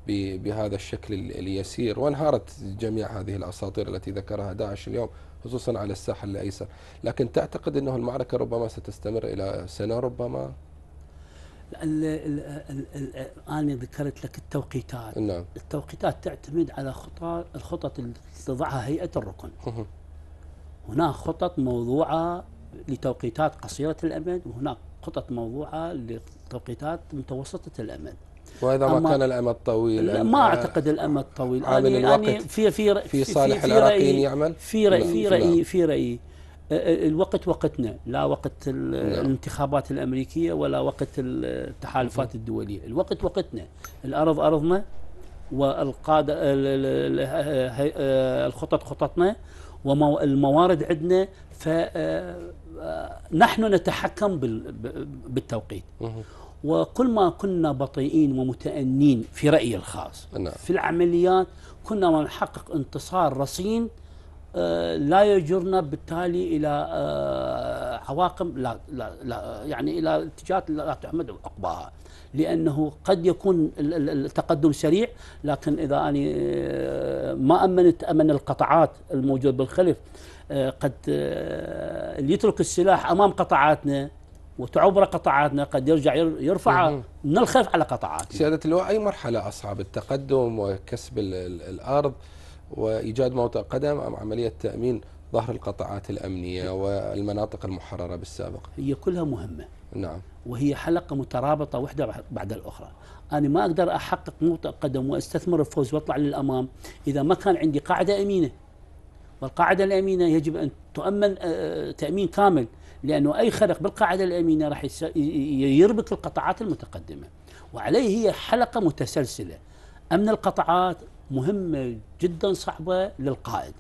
بهذا الشكل ال- اليسير. وانهارت جميع هذه الأساطير التي ذكرها داعش اليوم خصوصا على الساحل الأيسر. لكن تعتقد أنه المعركة ربما ستستمر إلى سنة ربما؟ ال- ال- ال- ال- أنا ذكرت لك التوقيتات. نعم. التوقيتات تعتمد على خطط الخطط اللي تضعها هيئة الركن. هناك خطط موضوعة لتوقيتات قصيرة الأمد وهناك خطط موضوعة لتوقيتات متوسطة الأمد. وإذا ما كان الأمد طويل ما أعتقد الأمد طويل. عامل أنا- الوقت أنا في في في صالح العراقيين يعمل؟ في رأي نعم، في نعم. رأيي في رأيي آه، الوقت وقتنا لا وقت نعم. الانتخابات الأمريكية ولا وقت التحالفات الدولية. الوقت وقتنا. الأرض أرضنا والقادة ال- ال- ال- هي- آه، الخطط خططنا والموارد عندنا فنحن نتحكم بالتوقيت. وكل ما كنا بطيئين ومتأنين في رأيي الخاص نعم. في العمليات كنا نحقق انتصار رصين لا يجرنا بالتالي إلى آه، عواقب لا, لا, لا يعني إلى اتجاهات لا تحمد عقباها لأنه قد يكون ال- ال- التقدم سريع لكن إذا أني آه، ما أمنت أمن القطاعات الموجود بالخلف آه، قد آه، اللي يترك السلاح أمام قطاعاتنا وتعبر قطاعاتنا قد يرجع ير- يرفع. من الخلف على قطاعاتنا سيادة اللواء أي مرحلة أصعب التقدم وكسب ال- ال- الأرض وإيجاد موطئ قدم أم عملية تأمين ظهر القطاعات الأمنية والمناطق المحررة بالسابق؟ هي كلها مهمة. نعم. وهي حلقة مترابطة واحدة بعد الأخرى. أنا ما أقدر أحقق موطئ قدم وأستثمر الفوز وأطلع للأمام إذا ما كان عندي قاعدة أمينة. والقاعدة الأمينة يجب أن تؤمن آه، تأمين كامل لأنه أي خرق بالقاعدة الأمينة راح يربك القطاعات المتقدمة. وعليه هي حلقة متسلسلة. أمن القطاعات مهمة جدا صعبة للقائد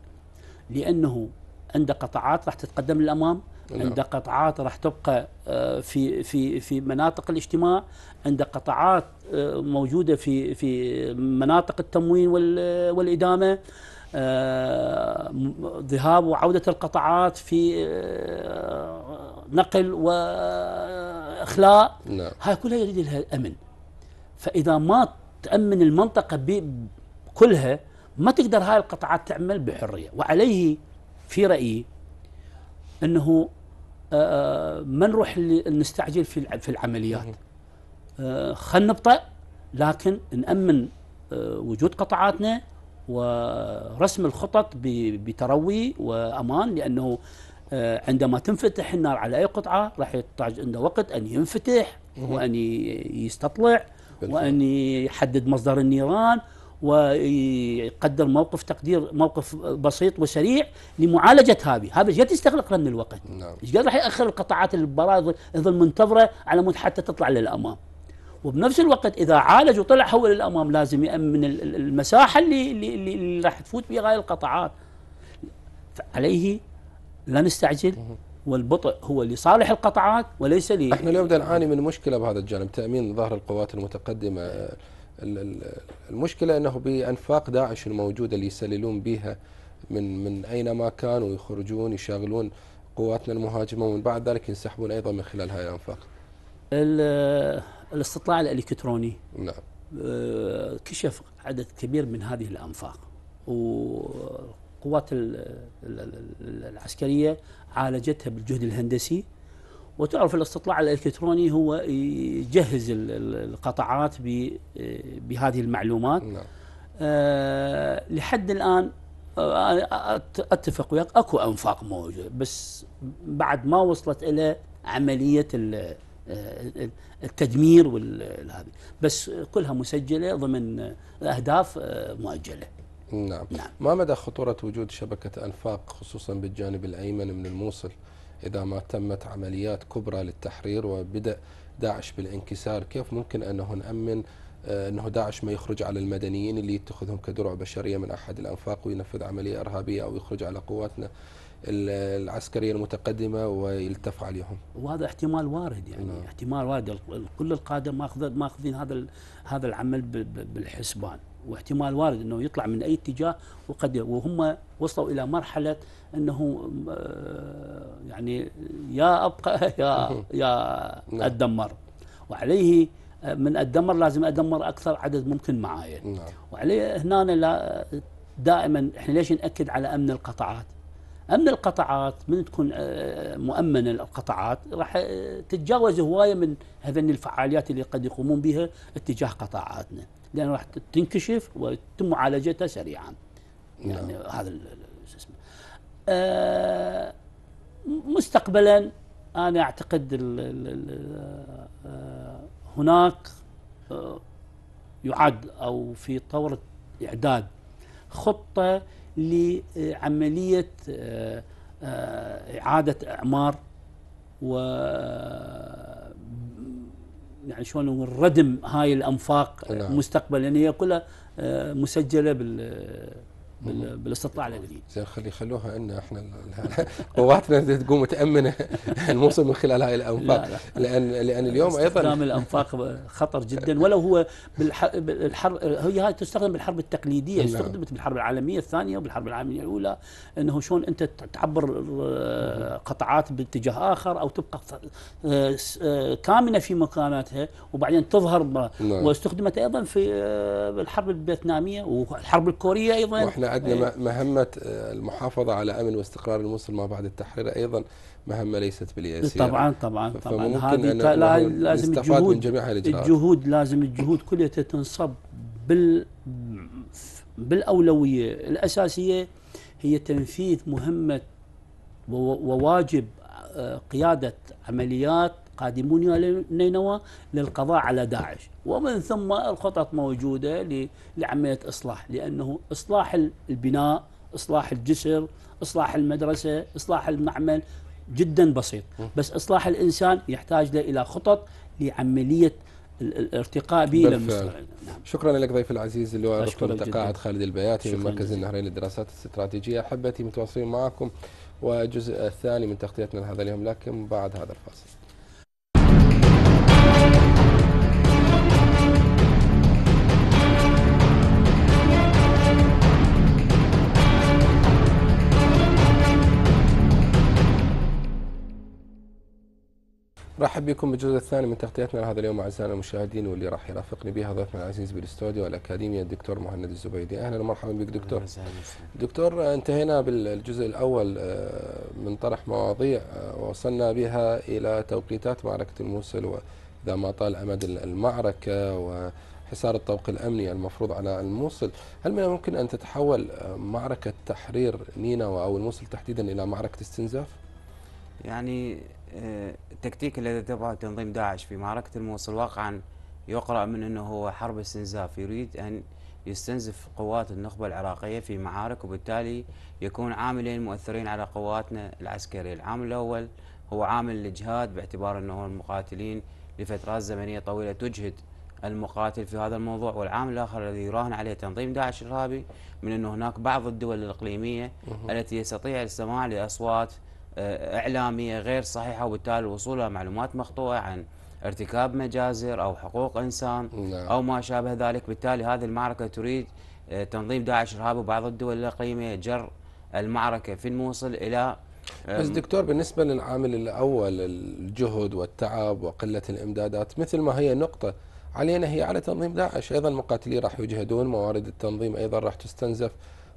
لأنه عنده قطاعات راح تتقدم للأمام نعم. عنده قطاعات راح تبقى آه، في في في مناطق الاجتماع عنده قطاعات آه، موجودة في في مناطق التموين وال- والإدامة آه، ذهاب وعودة القطاعات في نقل وإخلاء. نعم. هاي كلها يريد لها امن فإذا ما تأمن المنطقة ب- كلها ما تقدر هاي القطاعات تعمل بحرية. وعليه في رأيي إنه آه، ما نروح نستعجل في في العمليات. آه، خلينا نبطأ لكن نأمن آه، وجود قطاعاتنا ورسم الخطط بتروي وأمان لأنه آه، عندما تنفتح النار على أي قطعة راح يحتاج عنده وقت أن ينفتح وأن ي- يستطلع. وأن يحدد مصدر النيران ويقدر موقف تقدير موقف بسيط وسريع لمعالجة هذه. هذا إيش قد يستغرق من الوقت؟ نعم. إيش قد راح يأخر القطاعات البراء يظل منتظرة على مود حتى تطلع للأمام؟ وبنفس الوقت إذا عالج وطلع هو للأمام لازم يأمن ال- ال- المساحة اللي اللي, اللي, راح تفوت بها هاي القطاعات. عليه لا نستعجل والبطء هو لصالح القطاعات وليس لي إحنا اليوم نعاني من مشكلة بهذا الجانب تأمين ظهر القوات المتقدمة. ال- ال- المشكلة أنه بأنفاق داعش الموجودة اللي يسللون بها من من أينما كانوا يخرجون يشغلون قواتنا المهاجمة ومن بعد ذلك ينسحبون أيضا من خلال هاي الأنفاق. ال- الاستطلاع الإلكتروني نعم. آه، كشف عدد كبير من هذه الأنفاق. وقوات ال- ال- ال- العسكرية عالجتها بالجهد الهندسي. وتعرف الاستطلاع الإلكتروني هو يجهز ال- ال- القطاعات ب- بهذه المعلومات. نعم. آه، لحد الآن آه، أتفق وياك أكو أنفاق موجود بس بعد ما وصلت إلى عملية آه، التدمير والهذه بس كلها مسجلة ضمن أهداف آه، مؤجلة. نعم. نعم. ما مدى خطورة وجود شبكة أنفاق خصوصا بالجانب الأيمن من الموصل؟ إذا ما تمت عمليات كبرى للتحرير وبدأ داعش بالانكسار كيف ممكن أنه نأمن آه، أنه داعش ما يخرج على المدنيين اللي يتخذهم كدرع بشرية من أحد الأنفاق وينفذ عملية إرهابية أو يخرج على قواتنا ال- العسكرية المتقدمة ويلتف عليهم؟ وهذا احتمال وارد يعني. نعم. احتمال وارد. كل القاده ماخذ ماخذين هذا هذا العمل بالحسبان. واحتمال وارد إنه يطلع من أي اتجاه وقد وهم وصلوا إلى مرحلة إنه آه، يعني يا أبقى يا يا نعم. اتدمر وعليه آه، من اتدمر لازم أدمر أكثر عدد ممكن معايا. نعم. وعليه هنا لا دائما إحنا ليش نأكد على أمن القطاعات؟ أمن القطاعات من تكون آه، مؤمنه القطاعات راح تتجاوز هواية من هذين الفعاليات اللي قد يقومون بها اتجاه قطاعاتنا. لأن راح تنكشف ويتم معالجتها سريعا. يعني هذا ال- شو اسمه. آه، مستقبلا أنا أعتقد ال ال ال آه، هناك آه، يعد أو في طور إعداد خطة لعملية آه، آه، إعادة إعمار و يعني شلون نقول ردم هاي الأنفاق نعم. مستقبلا لأن هي كلها آه، مسجلة بال بال- بالاستطلاع الأدبي زين خلي خلوها إن إحنا قواتنا تقوم تامن الموصل من خلال هاي الأنفاق. لا، لأن لأن اليوم استخدام أيضا الأنفاق خطر جدا. ولو هو بالح- بالحرب هي هاي تستخدم بالحرب التقليدية نعم. استخدمت بالحرب العالمية الثانية وبالحرب العالمية الأولى إنه شلون أنت تعبر آه، قطعات باتجاه آخر أو تبقى آه، آه، كامنة في مكاناتها وبعدين تظهر نعم. واستخدمت أيضا في الحرب الفيتنامية والحرب الكورية أيضا. وإحنا عندنا م- مهمة آه، المحافظة على أمن واستقرار الموصل ما بعد التحرير أيضا مهمة ليست باليسيره طبعا طبعا طبعا. هذه لازم نستفاد من الجهود جميع الإجراءات. الجهود لازم الجهود كلها تنصب بال بالأولوية. الأساسية هي تنفيذ مهمة و- وواجب آه، قيادة عمليات قادمون إلى نينوى للقضاء على داعش ومن ثم الخطط موجودة ل- لعملية إصلاح لأنه إصلاح ال- البناء إصلاح الجسر إصلاح المدرسة إصلاح المعمل جدا بسيط بس إصلاح الإنسان يحتاج له إلى خطط لعملية ال- الارتقاء به إلى. المستقبل نعم. شكرا لك ضيف العزيز اللواء أشكرك دكتور جداً. خالد البياتي من مركز. النهرين للدراسات الاستراتيجية أحبتي متواصلين معكم والجزء الثاني من تغطيتنا لهذا اليوم لكن بعد هذا الفاصل رحب بكم بالجزء الثاني من تغطيتنا لهذا اليوم أعزائنا المشاهدين واللي راح يرافقني بها ضيفنا العزيز بالإستوديو الاكاديمي الدكتور مهند الزبيدي. أهلا ومرحبا بك دكتور. دكتور انتهينا بالجزء الأول آه، من طرح مواضيع آه، ووصلنا بها إلى توقيتات معركة الموصل وإذا ما طال أمد المعركة وحصار الطوق الأمني المفروض على الموصل، هل من الممكن أن تتحول آه، معركة تحرير نينوى أو الموصل تحديدا إلى معركة استنزاف؟ يعني التكتيك الذي اتبعه تنظيم داعش في معركة الموصل واقعا يقرأ من أنه هو حرب استنزاف يريد أن يستنزف قوات النخبة العراقية في معارك وبالتالي يكون عاملين مؤثرين على قواتنا العسكرية. العامل الأول هو عامل الإجهاد باعتبار أنه المقاتلين لفترات زمنية طويلة تجهد المقاتل في هذا الموضوع. والعامل الآخر الذي يراهن عليه تنظيم داعش الإرهابي من أنه هناك بعض الدول الإقليمية التي يستطيع الاستماع لأصوات إعلامية غير صحيحة وبالتالي إلى معلومات مخطوطة عن ارتكاب مجازر أو حقوق إنسان نعم. أو ما شابه ذلك بالتالي هذه المعركة تريد آه، تنظيم داعش الإرهابي وبعض الدول الإقليمية جر المعركة في الموصل إلى آه، بس دكتور بالنسبة للعامل الأول الجهد والتعب وقلة الإمدادات مثل ما هي نقطة علينا هي على تنظيم داعش أيضا المقاتلين راح يجهدون موارد التنظيم أيضا راح تستنزف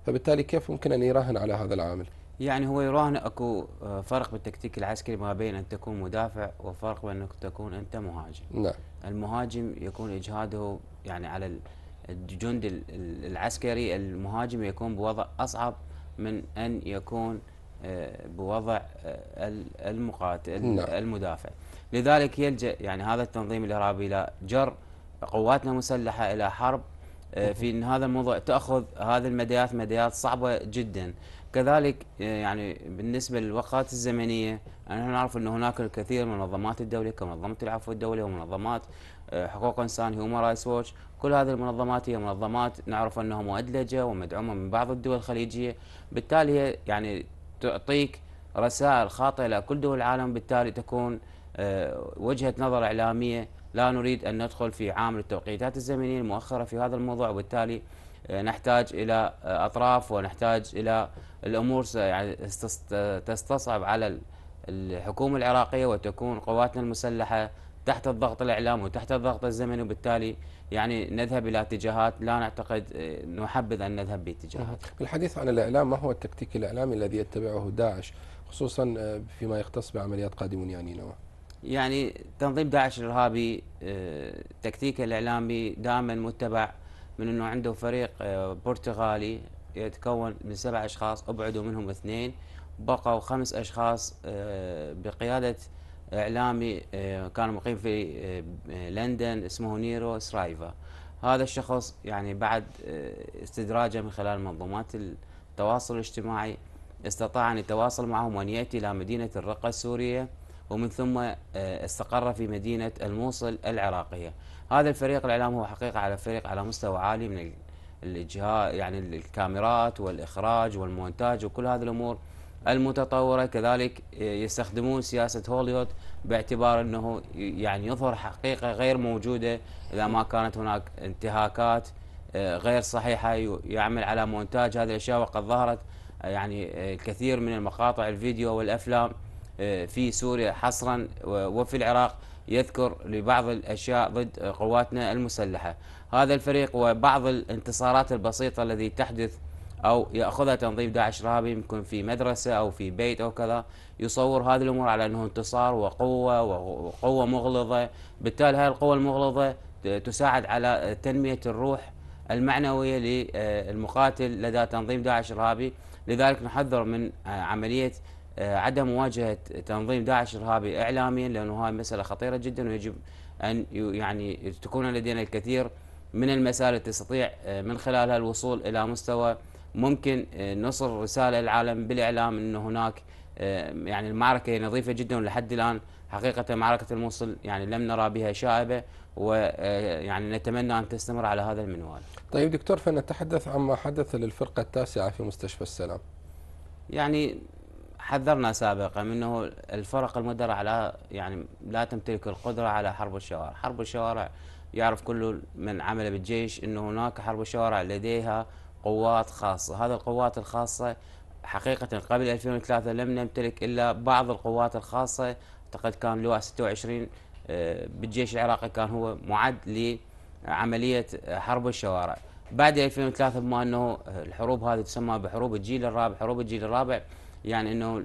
فبالتالي كيف ممكن أن يراهن على هذا العامل؟ يعني هو يراهن اكو آه، فرق بالتكتيك العسكري ما بين ان تكون مدافع وفرق بين انك تكون انت مهاجم. نعم. المهاجم يكون اجهاده يعني على ال- الجند ال- ال- العسكري المهاجم يكون بوضع اصعب من ان يكون آه، بوضع آه، ال- المقاتل نعم. المدافع. لذلك يلجأ يعني هذا التنظيم الإرهابي إلى جر قواتنا المسلحة إلى حرب في إن هذا الموضوع تأخذ هذه المديات مديات صعبة جدا. كذلك آه، يعني بالنسبة للوقات الزمنية نحن نعرف إن هناك الكثير من المنظمات الدوليه كمنظمه العفو الدولي ومنظمات آه، حقوق إنسان Human Rights Watch كل هذه المنظمات هي منظمات نعرف إنها مؤدلجة ومدعومة من بعض الدول الخليجية. بالتالي هي يعني تعطيك رسائل خاطئة لكل دول العالم. بالتالي تكون آه، وجهة نظر إعلامية لا نريد أن ندخل في عامل التوقيتات الزمنية المؤخرة في هذا الموضوع وبالتالي آه، نحتاج إلى آه، أطراف ونحتاج إلى الأمور س- يعني تست- تستصعب على ال- الحكومة العراقية وتكون قواتنا المسلحة تحت الضغط الاعلامي وتحت الضغط الزمني وبالتالي يعني نذهب إلى اتجاهات لا نعتقد آه، نحبذ أن نذهب باتجاهات. بالحديث عن الإعلام ما هو التكتيك الإعلامي الذي يتبعه داعش خصوصا فيما يختص بعمليات قادمون يا نينوى؟ يعني تنظيم داعش الإرهابي آه، تكتيكه الإعلامي دائما متبع من إنه عنده فريق آه، برتغالي يتكون من سبع أشخاص أبعدوا منهم اثنين. بقوا خمس أشخاص آه، بقيادة إعلامي كان مقيم في لندن اسمه نيرو سرايفا. هذا الشخص يعني بعد استدراجه من خلال منظومات التواصل الاجتماعي استطاع أن يتواصل معهم وأن يأتي إلى مدينة الرقة السورية. ومن ثم آه، استقر في مدينة الموصل العراقية. هذا الفريق الإعلام هو حقيقة على فريق على مستوى عالي من الجهات يعني الكاميرات والإخراج والمونتاج وكل هذه الأمور المتطورة. كذلك يستخدمون سياسة هوليوود باعتبار أنه يعني يظهر حقيقة غير موجودة إذا ما كانت هناك انتهاكات آه، غير صحيحة يعمل على مونتاج هذه الأشياء. وقد ظهرت آه، يعني الكثير من المقاطع الفيديو والأفلام آه، في سوريا حصرا وفي العراق يذكر لبعض الأشياء ضد قواتنا المسلحة. هذا الفريق وبعض الانتصارات البسيطة الذي تحدث أو يأخذها تنظيم داعش الإرهابي يمكن في مدرسة أو في بيت أو كذا يصور هذه الأمور على أنه انتصار وقوة وقوة مغلظة. بالتالي هذه القوة المغلظة تساعد على تنمية الروح المعنوية للمقاتل لدى تنظيم داعش الإرهابي لذلك نحذر من عملية عدم مواجهة تنظيم داعش الإرهابي إعلاميا لأنه هاي مسألة خطيرة جدا ويجب أن يعني تكون لدينا الكثير من المسائل تستطيع من خلالها الوصول إلى مستوى ممكن آه، نصل رسالة للعالم بالإعلام أنه هناك آه، يعني المعركة نظيفة جدا ولحد الآن حقيقة معركة الموصل يعني لم نرى بها شائبة ويعني آه، نتمنى أن تستمر على هذا المنوال. طيب دكتور فنتحدث عما حدث للفرقة التاسعة في مستشفى السلام. يعني حذرنا سابقا إنه الفرق المدرعه لا يعني لا تمتلك القدرة على حرب الشوارع، حرب الشوارع يعرف كل من عمل بالجيش إنه هناك حرب الشوارع لديها قوات خاصة. هذه القوات الخاصة حقيقة قبل 2003 لم نمتلك إلا بعض القوات الخاصة. أعتقد كان لواء 26 آه، بالجيش العراقي كان هو معد لعملية حرب الشوارع. بعد 2003 بما أنه الحروب هذه تسمى بحروب الجيل الرابع حروب الجيل الرابع يعني آه،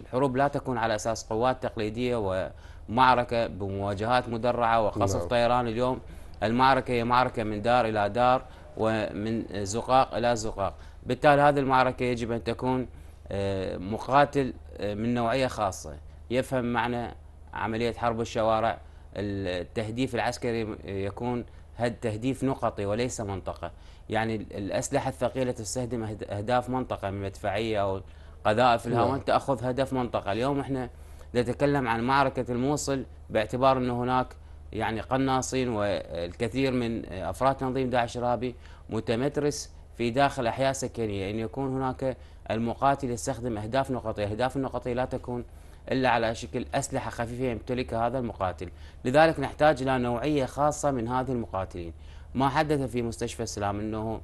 الحروب لا تكون على أساس قوات تقليدية ومعركة بمواجهات مدرعة وقصف نعم. طيران اليوم. المعركة هي معركة من دار إلى دار ومن زقاق إلى زقاق. بالتالي هذه المعركة يجب أن تكون آه، مقاتل آه، من نوعية خاصة. يفهم معنى عملية حرب الشوارع. التهديف العسكري يكون هد تهديف نقطي وليس منطقة. يعني الأسلحة الثقيلة تستهدم أهداف منطقة من مدفعية أو قذائف الهواء نعم. تأخذ هدف منطقة اليوم إحنا نتكلم عن معركة الموصل باعتبار أن هناك يعني قناصين والكثير من أفراد تنظيم داعش الارهابي متمترس في داخل أحياء سكنية إن يكون هناك المقاتل يستخدم أهداف نقطية، أهداف النقطيه لا تكون إلا على شكل أسلحة خفيفة يمتلكها هذا المقاتل، لذلك نحتاج إلى نوعية خاصة من هذه المقاتلين. ما حدث في مستشفى السلام إنه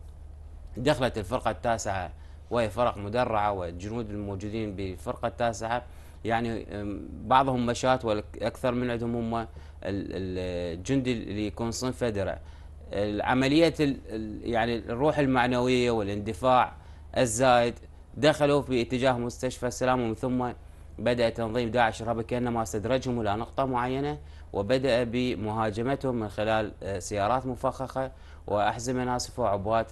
دخلت الفرقة التاسعة وهي فرق مدرعة والجنود الموجودين بالفرقه التاسعة. يعني بعضهم مشات والأكثر من عندهم هم الجندي اللي يكون صنفه درع العملية يعني الروح المعنوية والاندفاع الزايد دخلوا في اتجاه مستشفى السلام ومن ثم بدأ تنظيم داعش الإرهابي كأنما استدرجهم إلى نقطة معينة. وبدأ بمهاجمتهم من خلال آه، سيارات مفخخة وأحزمة ناسفة وعبوات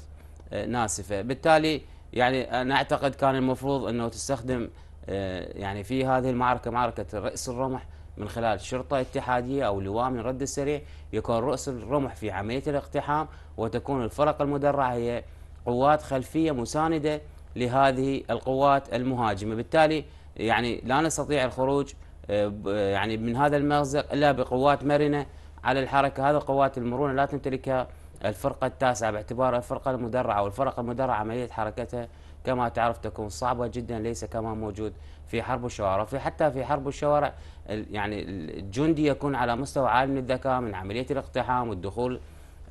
آه، ناسفة. بالتالي يعني أنا أعتقد كان المفروض أنه تستخدم آه، يعني في هذه المعركة معركة رأس الرمح من خلال شرطة اتحادية أو لواء من رد السريع يكون رأس الرمح في عملية الاقتحام وتكون الفرق المدرعة هي قوات خلفية مساندة لهذه القوات المهاجمة. بالتالي يعني لا نستطيع الخروج يعني من هذا المأزق إلا بقوات مرنة على الحركة. هذه القوات المرونة لا تمتلكها الفرقة التاسعة باعتبار الفرقة المدرعة والفرق المدرعة عملية حركتها كما تعرف تكون صعبة جدا ليس كما موجود في حرب الشوارع. في حتى في حرب الشوارع يعني الجندي يكون على مستوى عالي من الذكاء من عملية الاقتحام والدخول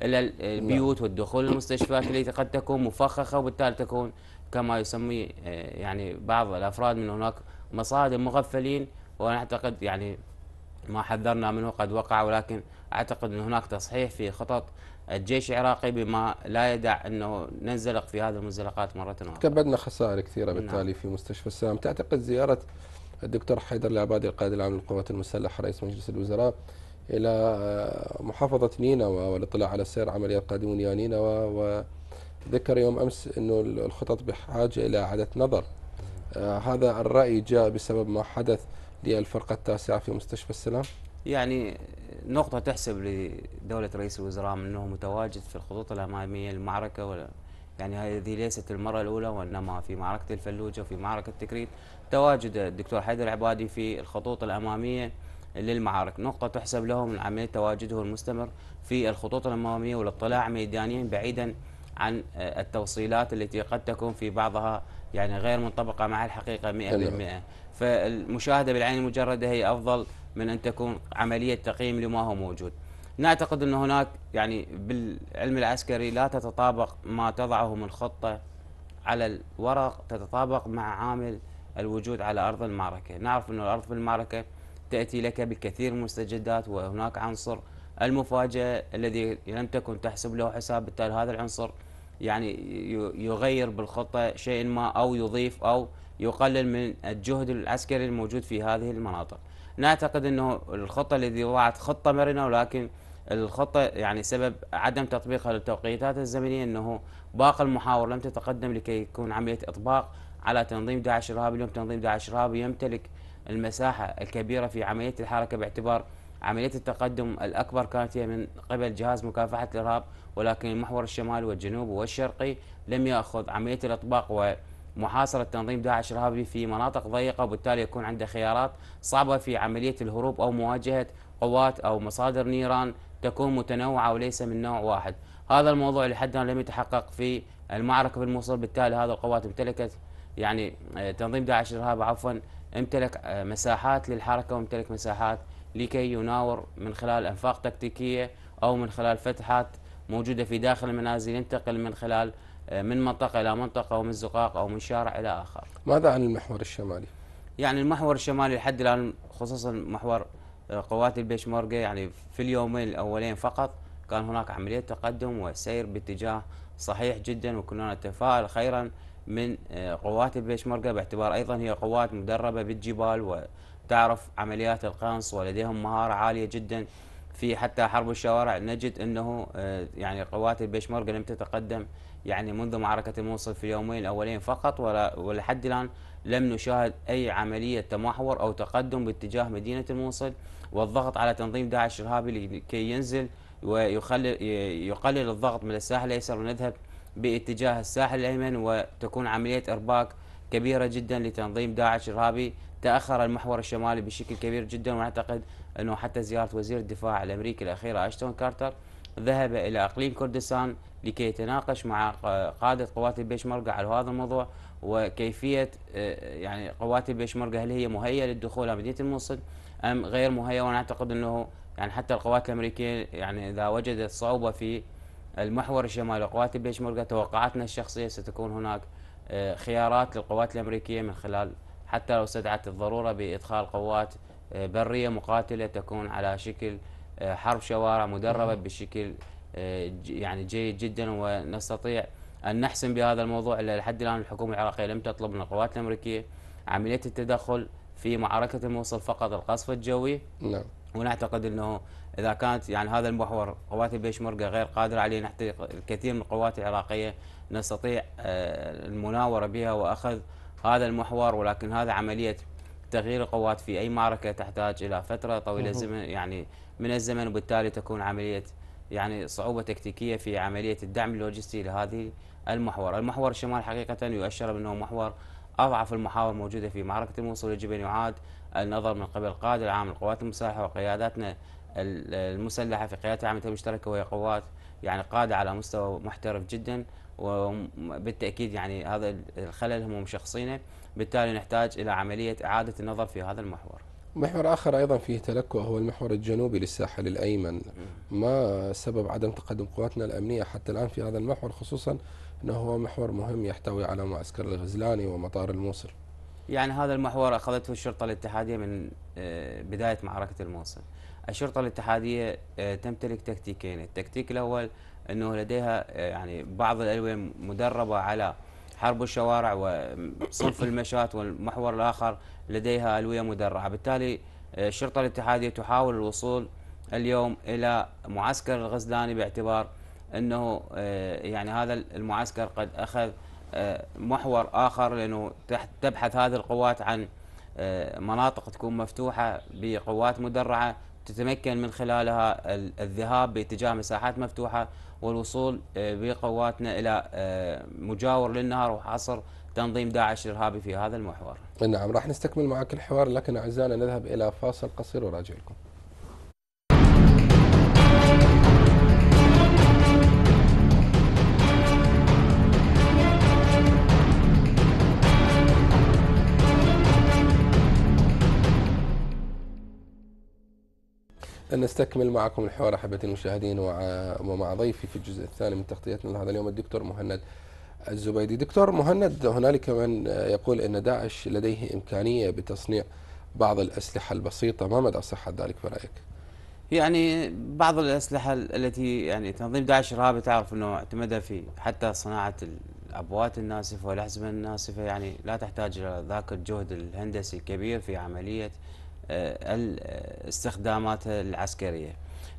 إلى البيوت والدخول للمستشفيات التي قد تكون مفخخة وبالتالي تكون كما يسمي آه، يعني بعض الأفراد من هناك مصادر مغفلين وأنا أعتقد يعني ما حذرنا منه قد وقع ولكن أعتقد أن هناك تصحيح في خطط الجيش العراقي بما لا يدع أنه ننزلق في هذه المنزلقات مرة أخرى. كبدنا خسائر كثيرة بالتالي نعم. في مستشفى السلام، تعتقد زيارة الدكتور حيدر العبادي القائد العام للقوات المسلحة رئيس مجلس الوزراء إلى آه، محافظة نينوى والاطلاع على سير عمليات قادمون يا نينوى وذكر يوم أمس إنه الخطط بحاجة إلى إعادة نظر. آه هذا الرأي جاء بسبب ما حدث للفرقه التاسعة في مستشفى السلام؟ يعني نقطة تحسب لدولة رئيس الوزراء من أنه متواجد في الخطوط الأمامية للمعركة ولا يعني هذه ليست المرة الأولى وإنما في معركة الفلوجة وفي معركة تكريت تواجد الدكتور حيدر العبادي في الخطوط الأمامية للمعارك. نقطة تحسب له من عملية تواجده المستمر في الخطوط الأمامية والاطلاع ميدانيا بعيدا عن التوصيلات التي قد تكون في بعضها يعني غير منطبقة مع الحقيقة 100% فالمشاهدة بالعين المجردة هي أفضل من أن تكون عملية تقييم لما هو موجود. نعتقد أن هناك يعني بالعلم العسكري لا تتطابق ما تضعه من خطة على الورق تتطابق مع عامل الوجود على أرض المعركة. نعرف أن الأرض في المعركة تأتي لك بكثير من المستجدات وهناك عنصر المفاجأة الذي لم تكن تحسب له حساب بالتالي هذا العنصر يعني يغير بالخطة شيء ما أو يضيف أو يقلل من الجهد العسكري الموجود في هذه المناطق. نعتقد أنه الخطة التي وضعت خطة مرنة ولكن الخطة يعني سبب عدم تطبيقها للتوقيتات الزمنية أنه باقي المحاور لم تتقدم لكي يكون عملية إطباق على تنظيم داعش الإرهابي اليوم تنظيم داعش الإرهابي يمتلك المساحة الكبيرة في عملية الحركة باعتبار عملية التقدم الأكبر كانت هي من قبل جهاز مكافحة الإرهاب ولكن المحور الشمالي والجنوبي والشرقي لم يأخذ عملية الإطباق ومحاصرة تنظيم داعش الإرهابي في مناطق ضيقة وبالتالي يكون عنده خيارات صعبة في عملية الهروب أو مواجهة قوات أو مصادر نيران تكون متنوعة وليس من نوع واحد. هذا الموضوع لحد الآن لم يتحقق في المعركة بالموصل. بالتالي هذه القوات امتلكت يعني آه، تنظيم داعش الإرهابي عفوا امتلك آه، مساحات للحركة وامتلك مساحات لكي يناور من خلال أنفاق تكتيكية أو من خلال فتحات موجودة في داخل المنازل ينتقل من خلال من منطقة إلى منطقة أو من زقاق أو من شارع إلى آخر. ماذا عن المحور الشمالي؟ يعني المحور الشمالي لحد الآن خصوصا محور آه، قوات البيشمركة يعني في اليومين الأولين فقط كان هناك عملية تقدم وسير باتجاه صحيح جدا وكنا نتفائل خيرا من آه، قوات البيشمركة باعتبار أيضا هي قوات مدربة بالجبال وتعرف عمليات القنص ولديهم مهارة عالية جدا في حتى حرب الشوارع. نجد أنه آه، يعني قوات البيشمركة لم تتقدم يعني منذ معركة الموصل في اليومين الأولين فقط ولحد الآن لم نشاهد أي عملية تمحور أو تقدم باتجاه مدينة الموصل والضغط على تنظيم داعش الإرهابي لكي ينزل ويقلل يقلل الضغط من الساحل الأيسر. ونذهب باتجاه الساحل الأيمن وتكون عملية إرباك كبيرة جدا لتنظيم داعش الإرهابي. تأخر المحور الشمالي بشكل كبير جدا ونعتقد أنه حتى زيارة وزير الدفاع الأمريكي الأخيرة أشتون كارتر ذهب إلى إقليم كردستان لكي يتناقش مع قادة قوات البيشمركة على هذا الموضوع وكيفية آه، يعني قوات البيشمركة هل هي مهيئة للدخول إلى مدينة الموصل أم غير مهيئة؟ ونعتقد أنه يعني حتى القوات الأمريكية يعني إذا وجدت صعوبة في المحور الشمالي قوات البيشمركة توقعاتنا الشخصية ستكون هناك آه، خيارات للقوات الأمريكية من خلال حتى لو استدعت الضرورة بإدخال قوات آه، برية مقاتلة تكون على شكل حرب شوارع مدربة بشكل يعني جيد جدا ونستطيع أن نحسم بهذا الموضوع إلا لحد الآن. الحكومة العراقية لم تطلب من القوات الأمريكية عملية التدخل في معركة الموصل فقط القصف الجوي. نعم. ونعتقد أنه إذا كانت يعني هذا المحور قوات البيشمركه غير قادرة عليه نحتاج الكثير من القوات العراقية نستطيع آه، المناورة بها وأخذ هذا المحور. ولكن هذا عملية تغيير القوات في أي معركة تحتاج إلى فترة طويلة زمن يعني من الزمن وبالتالي تكون عمليه يعني صعوبة تكتيكية في عملية الدعم اللوجستي لهذه المحور، المحور الشمال حقيقة يؤشر بأنه محور أضعف المحاور موجوده في معركة الموصل يجب ان يعاد النظر من قبل القائد العام للقوات المسلحة وقياداتنا المسلحة في قيادة العامة المشتركة وهي قوات يعني قادة على مستوى محترف جدا وبالتاكيد يعني هذا الخلل هم مشخصينه. بالتالي نحتاج إلى عملية إعادة النظر في هذا المحور. محور آخر أيضا فيه تلكؤ هو المحور الجنوبي للساحل الأيمن. ما سبب عدم تقدم قواتنا الأمنية حتى الآن في هذا المحور خصوصا إنه هو محور مهم يحتوي على معسكر الغزلاني ومطار الموصل. يعني هذا المحور أخذته الشرطة الاتحادية من آه، بداية معركة الموصل. الشرطة الاتحادية آه، تمتلك تكتيكين التكتيك الأول أنه لديها آه، يعني بعض الألوية مدربة على حرب الشوارع وصنف المشاة والمحور الآخر لديها ألوية مدرعة. بالتالي آه، الشرطة الاتحادية تحاول الوصول اليوم إلى معسكر الغزلاني باعتبار أنه يعني هذا المعسكر قد أخذ محور آخر لأنه تبحث هذه القوات عن مناطق تكون مفتوحة بقوات مدرعة تتمكن من خلالها الذهاب باتجاه مساحات مفتوحة والوصول آه، بقواتنا إلى آه، مجاور للنهر وحصر تنظيم داعش الإرهابي في هذا المحور. نعم راح نستكمل معك الحوار لكن أعزائنا نذهب إلى فاصل قصير وراجع نستكمل معكم الحوار أحبتي المشاهدين ومع ضيفي في الجزء الثاني من تغطيتنا لهذا اليوم الدكتور مهند الزبيدي. دكتور مهند هنالك من يقول إن داعش لديه إمكانية بتصنيع بعض الأسلحة البسيطة. ما مدى صحة ذلك برأيك؟ يعني بعض الأسلحة التي يعني تنظيم داعش الارهابي تعرف إنه اعتمد في حتى صناعة الأبوات الناسفة والأحزمة الناسفة. يعني لا تحتاج إلى ذاك الجهد الهندسي الكبير في عملية الاستخدامات العسكرية.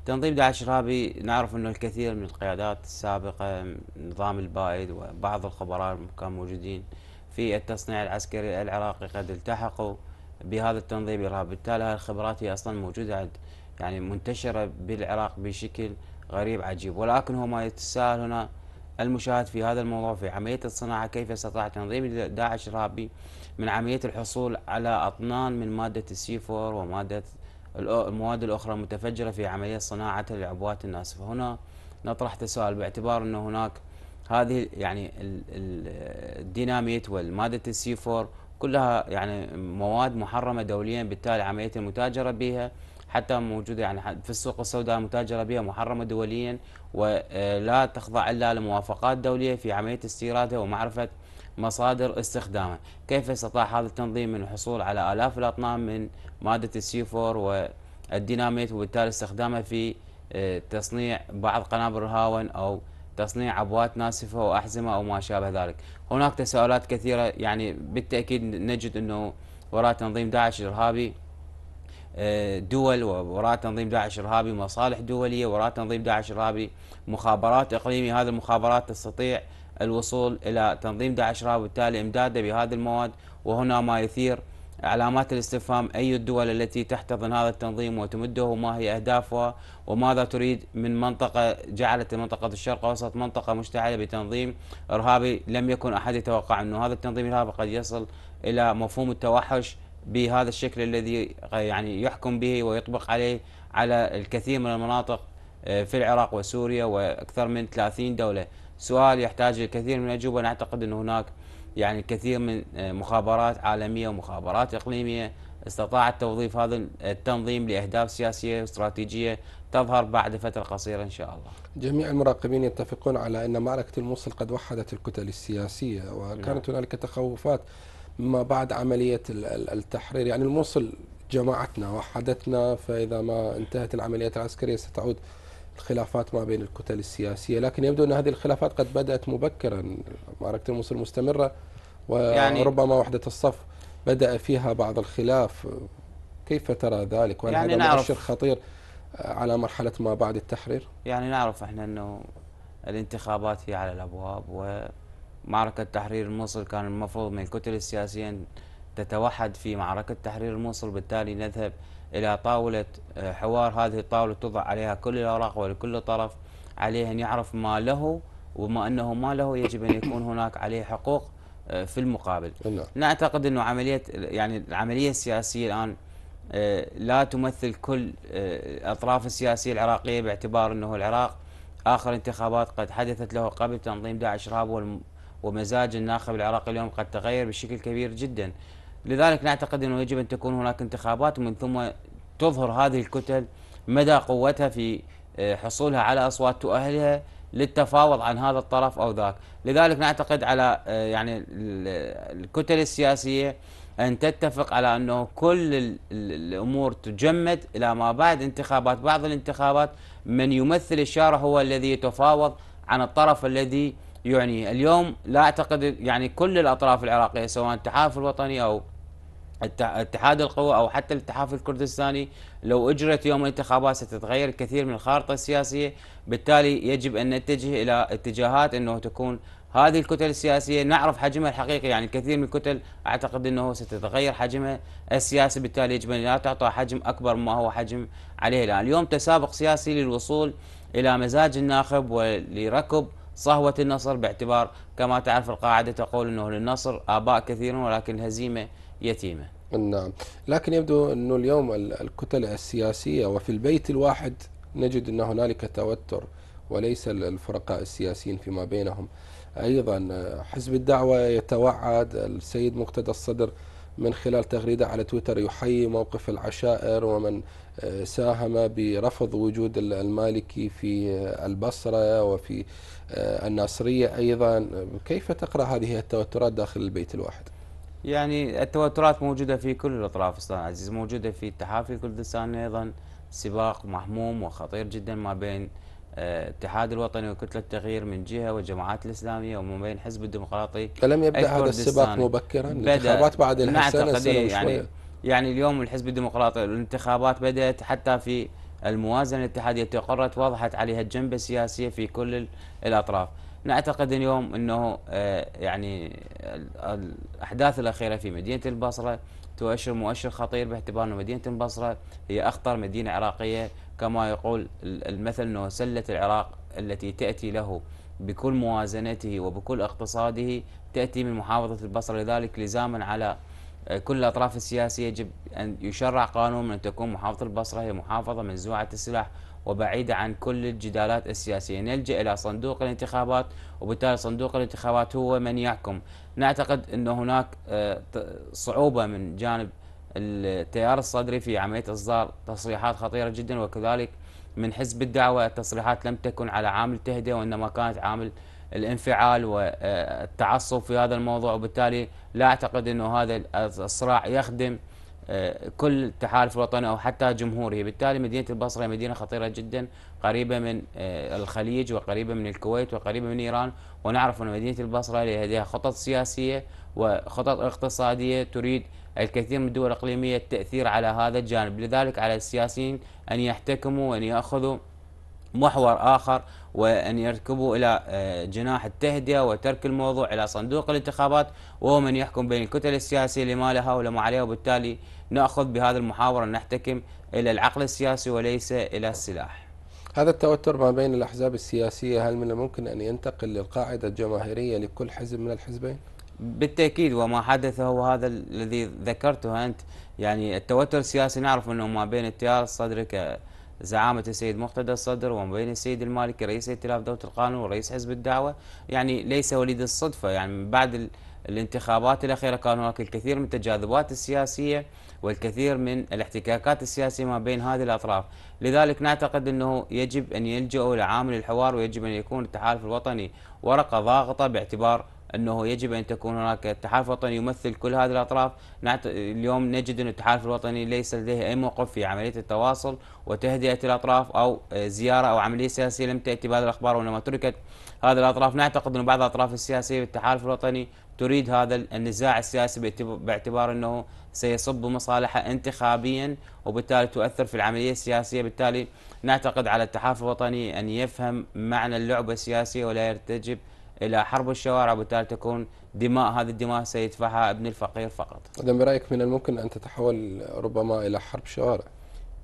تنظيم داعش الإرهابي نعرف أنه الكثير من القيادات السابقة نظام البائد وبعض الخبراء كانوا موجودين في التصنيع العسكري العراقي قد التحقوا بهذا التنظيم الإرهابي بالتالي هذه الخبرات هي أصلا موجودة عند يعني منتشرة بالعراق بشكل غريب عجيب. ولكن هو ما يتساءل هنا المشاهد في هذا الموضوع في عملية الصناعة كيف استطاع تنظيم داعش الإرهابي من عملية الحصول على أطنان من مادة السي 4 ومادة المواد الأخرى المتفجرة في عملية صناعة العبوات الناسفة هنا نطرح تساؤل باعتبار أن هناك هذه يعني الديناميت والمادة السي 4 كلها يعني مواد محرمة دوليا بالتالي عملية المتاجرة بها حتى موجودة يعني في السوق السوداء متاجرة بها محرمة دوليا ولا تخضع إلا لموافقات دولية في عملية استيرادها ومعرفة مصادر استخدامه. كيف استطاع هذا التنظيم من الحصول على آلاف الأطنان من مادة السي 4 والديناميت وبالتالي استخدامه في آه، تصنيع بعض قنابل الهاون أو تصنيع عبوات ناسفة وأحزمة أو ما شابه ذلك. هناك تساؤلات كثيرة يعني بالتأكيد نجد أنه وراء تنظيم داعش الإرهابي آه، دول وراء تنظيم داعش الإرهابي مصالح دولية وراء تنظيم داعش الإرهابي مخابرات إقليمية. هذه المخابرات تستطيع الوصول إلى تنظيم داعش الإرهابي وبالتالي إمداده بهذه المواد وهنا ما يثير علامات الاستفهام أي الدول التي تحتضن هذا التنظيم وتمده وما هي أهدافها وماذا تريد من منطقة جعلت منطقة الشرق الأوسط منطقة مشتعلة بتنظيم إرهابي لم يكن أحد يتوقع أنه هذا التنظيم الإرهابي قد يصل إلى مفهوم التوحش بهذا الشكل الذي يعني يحكم به ويطبق عليه على الكثير من المناطق آه، في العراق وسوريا وأكثر من 30 دولة. سؤال يحتاج الكثير من الأجوبة. نعتقد أن هناك يعني كثير من آه، مخابرات عالمية ومخابرات إقليمية استطاعت توظيف هذا التنظيم لأهداف سياسية واستراتيجية تظهر بعد فترة قصيرة إن شاء الله. جميع المراقبين يتفقون على أن معركة الموصل قد وحدت الكتل السياسية وكانت نعم. هنالك تخوفات ما بعد عملية التحرير. يعني الموصل جمعتنا وحدتنا فإذا ما انتهت العمليات العسكرية ستعود الخلافات ما بين الكتل السياسية لكن يبدو أن هذه الخلافات قد بدأت مبكرا. معركة الموصل مستمرة يعني وربما وحدة الصف بدأ فيها بعض الخلاف. كيف ترى ذلك؟ وهل يعني هذا مؤشر خطير على مرحلة ما بعد التحرير؟ يعني نعرف إحنا أنه الانتخابات هي على الأبواب ومعركة تحرير الموصل كان المفروض من الكتل السياسية تتوحد في معركة تحرير الموصل بالتالي نذهب إلى طاولة آه، حوار هذه الطاولة توضع عليها كل الأوراق ولكل طرف عليه أن يعرف ما له وما أنه ما له يجب أن يكون هناك عليه حقوق آه، في المقابل نعم. نعتقد أنه عملية يعني العملية السياسية الآن آه، لا تمثل كل الأطراف السياسية العراقية باعتبار أنه العراق آخر انتخابات قد حدثت له قبل تنظيم داعش إرهاب ومزاج الناخب العراقي اليوم قد تغير بشكل كبير جدا لذلك نعتقد أنه يجب أن تكون هناك انتخابات ومن ثم تظهر هذه الكتل مدى قوتها في آه، حصولها على أصوات تؤهلها للتفاوض عن هذا الطرف أو ذاك. لذلك نعتقد على آه، يعني الكتل السياسية أن تتفق على أنه كل الأمور تجمد إلى ما بعد. انتخابات بعض الانتخابات من يمثل الشارع هو الذي يتفاوض عن الطرف الذي يعني اليوم لا أعتقد يعني كل الأطراف العراقية سواء التحالف الوطني أو اتحاد القوى أو حتى الاتحاف الكردستاني لو أجرت يوم الانتخابات ستتغير كثير من الخارطه السياسية. بالتالي يجب أن نتجه إلى اتجاهات إنه تكون هذه الكتل السياسية. نعرف حجمها الحقيقي يعني كثير من الكتل أعتقد إنه ستتغير حجمها السياسي. بالتالي يجب أن لا تعطى حجم أكبر مما هو حجم عليه الآن. اليوم تسابق سياسي للوصول إلى مزاج الناخب ولركب صهوة النصر باعتبار كما تعرف القاعدة تقول إنه للنصر آباء كثيرون ولكن الهزيمه يتيمة. نعم. لكن يبدو أنه اليوم ال- الكتل السياسية وفي البيت الواحد نجد أن هنالك توتر وليس ال- الفرقاء السياسيين فيما بينهم. أيضا حزب الدعوة يتوعد السيد مقتدى الصدر من خلال تغريدة على تويتر يحيي موقف العشائر ومن آه، ساهم برفض وجود ال- المالكي في آه، البصرة وفي الناصرية أيضا كيف تقرأ هذه التوترات داخل البيت الواحد؟ يعني التوترات موجودة في كل الأطراف أستاذ عزيز موجودة في التحالف الكردستاني أيضا سباق محموم وخطير جدا ما بين آه، الاتحاد الوطني وكتلة التغيير من جهة والجماعات الإسلامية وما بين حزب الديمقراطي ألم يبدأ هذا السباق. مبكرا؟ الانتخابات بعد السنة نعتقد سنة إيه يعني يعني اليوم الحزب الديمقراطي الانتخابات بدأت حتى في الموازنة الاتحادية تقرت وضحت عليها الجنبة السياسية في كل ال- الأطراف. نعتقد اليوم أنه آه، يعني ال- الأحداث الأخيرة في مدينة البصرة تؤشر مؤشر خطير باعتبار أن مدينة البصرة هي أخطر مدينة عراقية. كما يقول ال- المثل أنه سلة العراق التي تأتي له بكل موازنته وبكل اقتصاده تأتي من محافظة البصرة لذلك لزاما على كل الأطراف السياسية يجب أن يشرع قانون من أن تكون محافظة البصرة هي محافظة منزوعة السلاح وبعيدة عن كل الجدالات السياسية. نلجأ إلى صندوق الانتخابات وبالتالي صندوق الانتخابات هو من يحكم. نعتقد أن هناك آه، صعوبة من جانب التيار الصدري في عملية إصدار تصريحات خطيرة جدا وكذلك من حزب الدعوة التصريحات لم تكن على عامل تهدئة وإنما كانت عامل الانفعال والتعصب في هذا الموضوع وبالتالي لا أعتقد أنه هذا الصراع يخدم آه، كل التحالف الوطني أو حتى جمهوره، بالتالي مدينة البصرة مدينة خطيرة جدا قريبة من آه، الخليج وقريبة من الكويت وقريبة من إيران، ونعرف إن مدينة البصرة لديها خطط سياسية وخطط اقتصادية تريد الكثير من الدول الإقليمية التأثير على هذا الجانب، لذلك على السياسيين أن يحتكموا وأن يأخذوا محور آخر وأن يركبوا إلى آه، جناح التهدئة وترك الموضوع إلى صندوق الانتخابات وهو من يحكم بين الكتل السياسية لما لها ولما عليها وبالتالي نأخذ بهذا المحاور أن نحتكم إلى العقل السياسي وليس إلى السلاح هذا التوتر ما بين الأحزاب السياسية هل من الممكن أن ينتقل للقاعدة الجماهيرية لكل حزب من الحزبين؟ بالتأكيد وما حدث هو هذا الذي ذكرته أنت يعني التوتر السياسي نعرف أنه ما بين التيار الصدري كزعامة السيد مقتدى الصدر وما بين السيد المالكي رئيس ائتلاف دولة القانون ورئيس حزب الدعوة. يعني ليس وليد الصدفة. يعني من بعد ال- الانتخابات الأخيرة كان هناك الكثير من التجاذبات السياسية والكثير من الاحتكاكات السياسية ما بين هذه الأطراف. لذلك نعتقد أنه يجب أن يلجأوا لعامل الحوار ويجب أن يكون التحالف الوطني ورقة ضاغطة باعتبار أنه يجب أن تكون هناك التحالف الوطني يمثل كل هذه الأطراف. نعت... اليوم نجد أن التحالف الوطني ليس لديه أي موقف في عملية التواصل وتهدئة الأطراف أو زيارة أو عملية سياسية لم تأتي بهذه الأخبار وإنما تركت هذه الأطراف. نعتقد أن بعض الأطراف السياسية بالتحالف الوطني تريد هذا النزاع السياسي باعتب- باعتبار أنه سيصب مصالحها انتخابيا وبالتالي تؤثر في العملية السياسية. بالتالي نعتقد على التحالف الوطني أن يفهم معنى اللعبة السياسية ولا يرتجب إلى حرب الشوارع وبالتالي تكون دماء هذه الدماء سيدفعها ابن الفقير فقط. إذا برأيك من الممكن أن تتحول ربما إلى حرب شوارع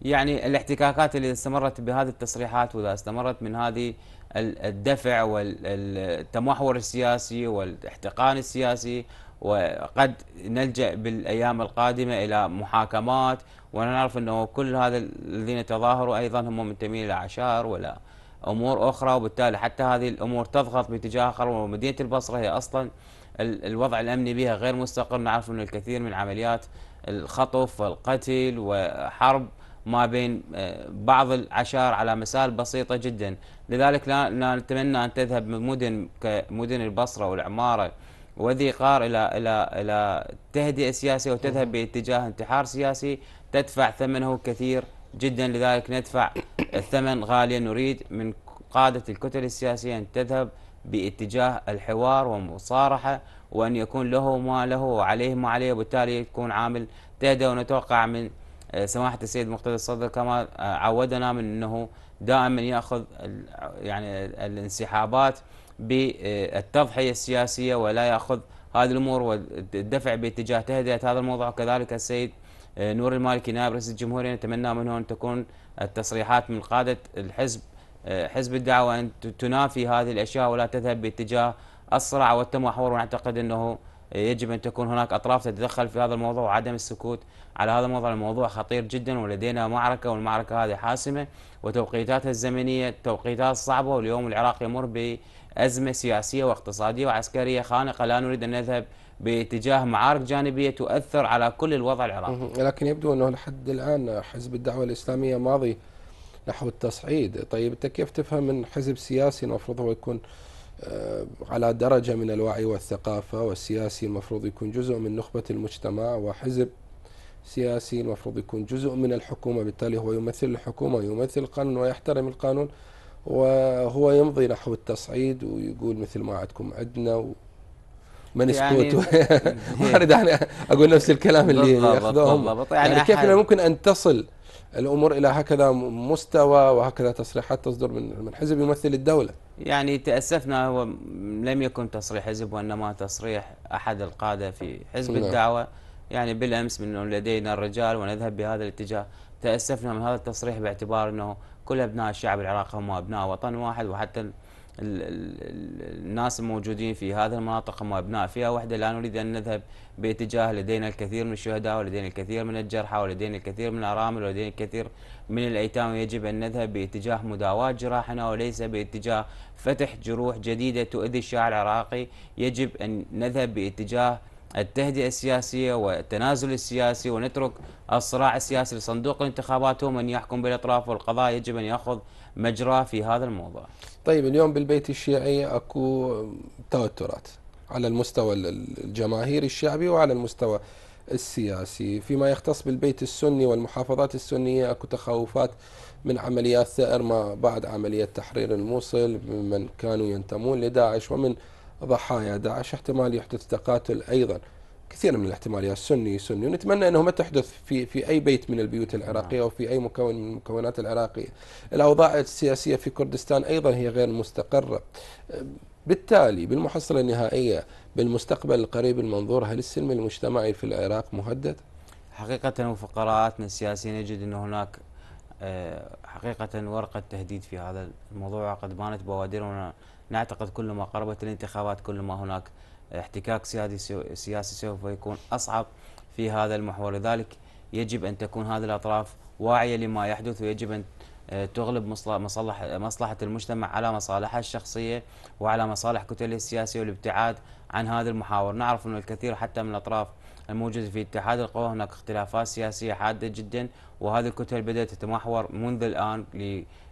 يعني الاحتكاكات اللي استمرت بهذه التصريحات وإذا استمرت من هذه ال- الدفع والتمحور السياسي والاحتقان السياسي وقد نلجأ بالأيام القادمة إلى محاكمات ونعرف إنه كل هذا الذين تظاهروا أيضا هم منتمين إلى عشائر ولا أمور أخرى وبالتالي حتى هذه الأمور تضغط باتجاه آخر ومدينة البصرة هي أصلا ال- الوضع الأمني بها غير مستقر. نعرف إنه الكثير من عمليات الخطف والقتل وحرب ما بين آه، بعض العشائر على مسائل بسيطة جدا. لذلك لا نتمنى أن تذهب من مدن كمدن البصرة والعمارة وذي قار إلى إلى إلى تهدئة سياسية وتذهب باتجاه انتحار سياسي تدفع ثمنه كثير جدا لذلك ندفع الثمن غاليا. نريد من قادة الكتل السياسية أن تذهب باتجاه الحوار والمصارحة وأن يكون له ما له وعليه ما عليه وبالتالي يكون عامل تهدئة ونتوقع من آه، سماحة السيد مقتدى الصدر كما آه، عودنا من أنه دائما يأخذ يعني الانسحابات بالتضحية السياسية ولا يأخذ هذه الأمور والدفع باتجاه تهدئة هذا الموضوع. كذلك السيد آه، نور المالكي نائب رئيس الجمهورية نتمنى منه أن تكون التصريحات من قادة الحزب آه، حزب الدعوة أن تنافي هذه الأشياء ولا تذهب باتجاه الصراع والتمحور. ونعتقد أنه يجب أن تكون هناك أطراف تتدخل في هذا الموضوع وعدم السكوت على هذا الموضوع. الموضوع خطير جدا ولدينا معركة والمعركة هذه حاسمة وتوقيتاتها الزمنية توقيتات صعبة. واليوم العراق يمر بأزمة سياسية واقتصادية وعسكرية خانقة. لا نريد أن نذهب باتجاه معارك جانبية تؤثر على كل الوضع العراقي. لكن يبدو أنه لحد الآن حزب الدعوة الإسلامية ماضي نحو التصعيد طيب أنت كيف تفهم من حزب سياسي المفروض هو يكون آه، على درجة من الوعي والثقافة والسياسي المفروض يكون جزء من نخبة المجتمع وحزب سياسي المفروض يكون جزء من الحكومة بالتالي هو يمثل الحكومة ويمثل القانون ويحترم القانون وهو يمضي نحو التصعيد ويقول مثل ما عندكم عندنا ما يعني- أريد يعني أقول نفس الكلام اللي ياخذوهم. يعني, يعني كيف ممكن أن تصل الأمور إلى هكذا مستوى وهكذا تصريحات تصدر من من حزب يمثل الدولة؟ يعني تأسفنا هو لم يكن تصريح حزب وإنما تصريح أحد القادة في حزب نعم. الدعوة. يعني بالأمس من لدينا الرجال ونذهب بهذا الاتجاه. تأسفنا من هذا التصريح باعتبار أنه كل أبناء الشعب العراقي هم أبناء وطن واحد وحتى الناس الموجودين في هذه المناطق هم أبناء فئة واحدة. لا نريد أن نذهب باتجاه لدينا الكثير من الشهداء ولدينا الكثير من الجرحى ولدينا الكثير من الأرامل ولدينا الكثير من الأيتام. ويجب أن نذهب باتجاه مداواة جراحنا وليس باتجاه فتح جروح جديدة تؤذي الشارع العراقي. يجب أن نذهب باتجاه التهدئة السياسية والتنازل السياسي ونترك الصراع السياسي لصندوق الانتخابات هو من يحكم بالأطراف والقضاء. يجب أن يأخذ مجراه في هذا الموضوع. طيب اليوم بالبيت الشيعي أكو توترات على المستوى الجماهيري الشعبي وعلى المستوى السياسي. فيما يختص بالبيت السني والمحافظات السنية أكو تخوفات من عمليات ثأر ما بعد عملية تحرير الموصل ممن كانوا ينتمون لداعش ومن ضحايا داعش. احتمال يحدث تقاتل أيضا. كثير من الاحتماليات سني سني ونتمنى انه ما تحدث في في أي بيت من البيوت العراقية أو في أي مكون من المكونات العراقية. الأوضاع السياسية في كردستان أيضا هي غير مستقرة. بالتالي بالمحصلة النهائية بالمستقبل القريب المنظور هل السلم المجتمعي في العراق مهدد؟ حقيقة وفي قراءاتنا السياسية نجد أن هناك آه، حقيقة ورقة تهديد في هذا الموضوع قد بانت بوادرنا نعتقد كلما قربت الانتخابات كلما هناك احتكاك سياسي سياسي سوف يكون أصعب في هذا المحور. لذلك يجب أن تكون هذه الأطراف واعية لما يحدث ويجب أن آه، تغلب مصلح مصلح مصلحة المجتمع على مصالحها الشخصية وعلى مصالح كتله السياسية والابتعاد عن هذه المحاور. نعرف أن الكثير حتى من الأطراف الموجودة في اتحاد القوى هناك اختلافات سياسية حادة جدا وهذه الكتل بدأت تتمحور منذ الآن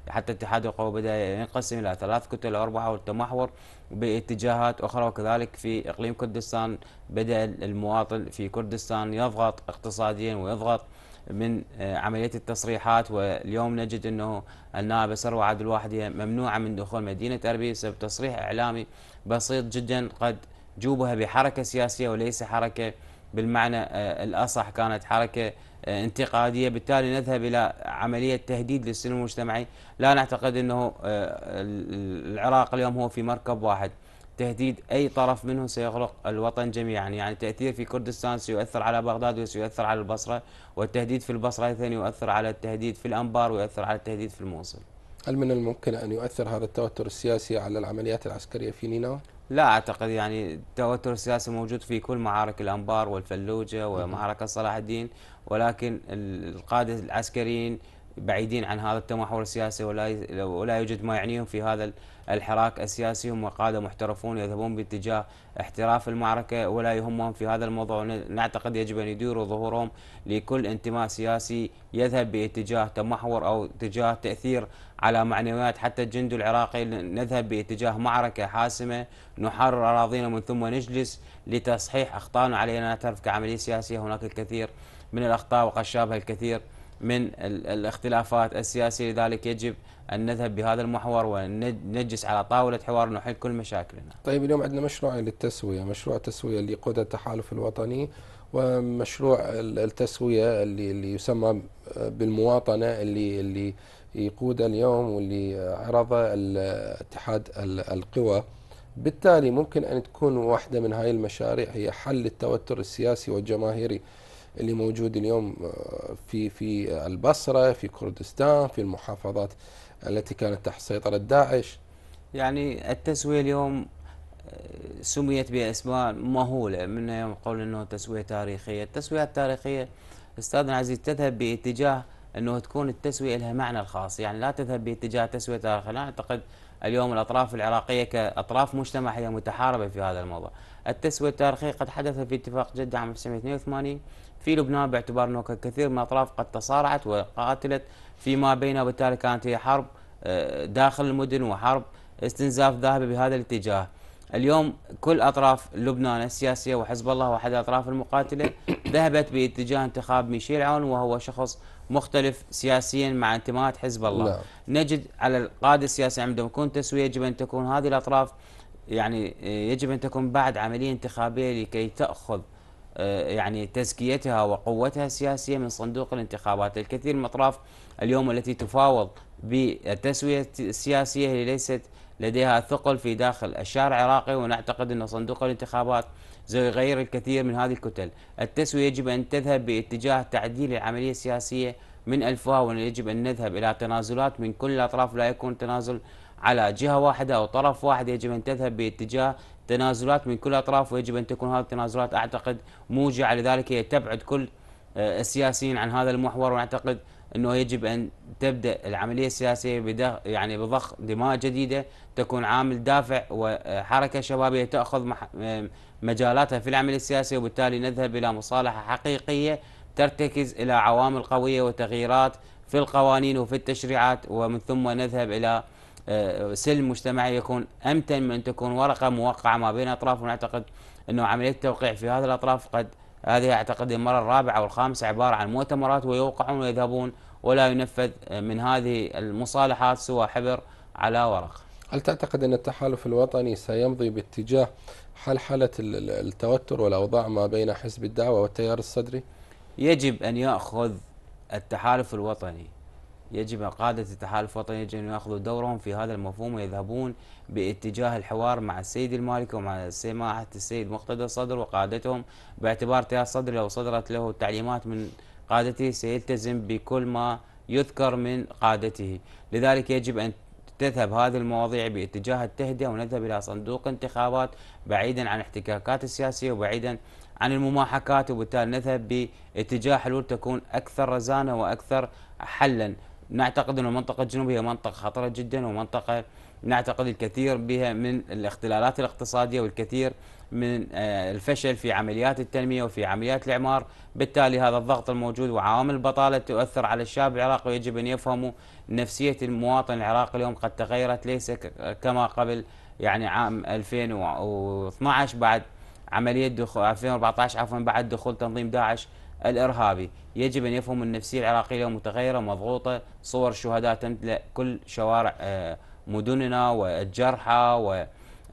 حتى اتحاد القوى بدأ ينقسم إلى ثلاث كتل أو أربعة والتمحور باتجاهات أخرى وكذلك في إقليم كردستان بدأ المواطن في كردستان يضغط اقتصاديا ويضغط من آه، عملية التصريحات واليوم نجد أنه النائبة سروة عبد الواحدية ممنوعة من دخول مدينة أربيل بسبب تصريح إعلامي بسيط جدا قد جوبها بحركة سياسية وليس حركة بالمعنى آه، الأصح كانت حركة آه، انتقادية. بالتالي نذهب إلى عملية تهديد للسلم المجتمعي لا نعتقد أنه آه، ال- العراق اليوم هو في مركب واحد. تهديد أي طرف منه سيغرق الوطن جميعا. يعني تأثير في كردستان سيؤثر على بغداد وسيؤثر على البصرة والتهديد في البصرة أيضا يؤثر على التهديد في الأنبار ويؤثر على التهديد في الموصل. هل من الممكن أن يؤثر هذا التوتر السياسي على العمليات العسكرية في نينوى؟ لا أعتقد يعني التوتر السياسي موجود في كل معارك الأنبار والفلوجة ومعركه صلاح الدين ولكن ال- القادة العسكريين بعيدين عن هذا التمحور السياسي ولا ولا يوجد ما يعنيهم في هذا ال- الحراك السياسي. هم قادة محترفون يذهبون باتجاه احتراف المعركة ولا يهمهم في هذا الموضوع. نعتقد يجب أن يديروا ظهورهم لكل انتماء سياسي يذهب باتجاه تمحور أو اتجاه تأثير على معنويات حتى الجند العراقي نذهب باتجاه معركة حاسمة نحرر أراضينا من ثم نجلس لتصحيح أخطائنا علينا نعترف كعملية سياسية هناك الكثير من الأخطاء وقد شابه الكثير من ال- الاختلافات السياسية. لذلك يجب أن نذهب بهذا المحور ونجلس على طاولة حوار نحل كل مشاكلنا. طيب اليوم عندنا مشروعين للتسوية مشروع تسوية يقوده التحالف الوطني ومشروع ال- التسوية اللي اللي يسمى بالمواطنة اللي اللي يقوده اليوم واللي عرضه اتحاد ال- القوى. بالتالي ممكن أن تكون واحدة من هاي المشاريع هي حل التوتر السياسي والجماهيري اللي موجود اليوم آه، في في البصرة في كردستان في المحافظات التي كانت تحت سيطرة داعش. يعني التسوية اليوم آه، سميت بأسماء مهولة منها يوم قول أنه تسوية تاريخية. التسوية التاريخية أستاذنا العزيز تذهب باتجاه أنه تكون التسوية لها معنى الخاص. يعني لا تذهب باتجاه تسوية تاريخية أنا أعتقد اليوم الأطراف العراقية كأطراف مجتمع هي متحاربة في هذا الموضوع. التسوية التاريخية قد حدث في اتفاق جدة عام 1982 في لبنان باعتبار أنه كثير من الأطراف قد تصارعت وقاتلت. فيما بينها وبالتالي كانت هي حرب آه، داخل المدن وحرب استنزاف ذاهبة بهذا الاتجاه. اليوم كل أطراف لبنان السياسية وحزب الله وأحد الأطراف المقاتلة ذهبت باتجاه انتخاب ميشيل عون وهو شخص مختلف سياسيا مع انتماءات حزب الله نعم. نجد على القادة السياسية عندما يكون تسوية يجب أن تكون هذه الأطراف يعني آه، يجب أن تكون بعد عملية انتخابية لكي تأخذ آه، يعني تزكيتها وقوتها السياسية من صندوق الانتخابات الكثير من الأطراف اليوم التي تفاوض بالتسوية السياسية هي ليست لديها ثقل في داخل الشارع العراقي ونعتقد أن صندوق الانتخابات سيغير الكثير من هذه الكتل. التسوية يجب أن تذهب باتجاه تعديل العملية السياسية من ألفها ويجب أن نذهب إلى تنازلات من كل الأطراف لا يكون تنازل على جهة واحدة أو طرف واحد. يجب أن تذهب باتجاه تنازلات من كل الأطراف ويجب أن تكون هذه التنازلات أعتقد موجعة. لذلك هي تبعد كل آه، السياسيين عن هذا المحور ونعتقد إنه يجب أن تبدأ العملية السياسية يعني بضخ دماء جديدة تكون عامل دافع وحركة شبابية تأخذ مجالاتها في العملية السياسية وبالتالي نذهب إلى مصالحة حقيقية ترتكز إلى عوامل قوية وتغييرات في القوانين وفي التشريعات ومن ثم نذهب إلى آه، سلم مجتمعي يكون أمتن من تكون ورقة موقعة ما بين أطراف ونعتقد إنه عملية التوقيع في هذه الأطراف قد هذه أعتقد المرة الرابعة أو الخامسة عبارة عن مؤتمرات ويوقعون ويذهبون ولا ينفذ من هذه المصالحات سوى حبر على ورق. هل تعتقد أن التحالف الوطني سيمضي باتجاه حلحلة ال- ال- التوتر والأوضاع ما بين حزب الدعوة والتيار الصدري؟ يجب أن يأخذ التحالف الوطني يجب قادة التحالف الوطني يجب أن يأخذوا دورهم في هذا المفهوم ويذهبون باتجاه الحوار مع السيد المالكي ومع سماحة السيد مقتدى الصدر وقادتهم باعتبار تيار الصدر لو صدرت له تعليمات من قادته سيلتزم بكل ما يذكر من قادته. لذلك يجب أن تذهب هذه المواضيع باتجاه التهدئة ونذهب إلى صندوق انتخابات بعيدا عن الاحتكاكات السياسية وبعيدا عن المماحكات وبالتالي نذهب باتجاه حلول تكون أكثر رزانة وأكثر حلا. نعتقد أن المنطقة الجنوبية منطقة خطرة جدا ومنطقة نعتقد الكثير بها من الاختلالات الاقتصادية والكثير من آه، الفشل في عمليات التنمية وفي عمليات الإعمار. بالتالي هذا الضغط الموجود وعوامل البطالة تؤثر على الشعب العراقي ويجب أن يفهموا نفسية المواطن العراقي اليوم قد تغيرت ليس كما قبل يعني عام 2012 بعد عملية دخول 2014 عفوا بعد دخول تنظيم داعش. الإرهابي. يجب أن يفهم النفسية العراقية اليوم متغيرة مضغوطة صور الشهداء تمتلئ كل شوارع آه، مدننا والجرحى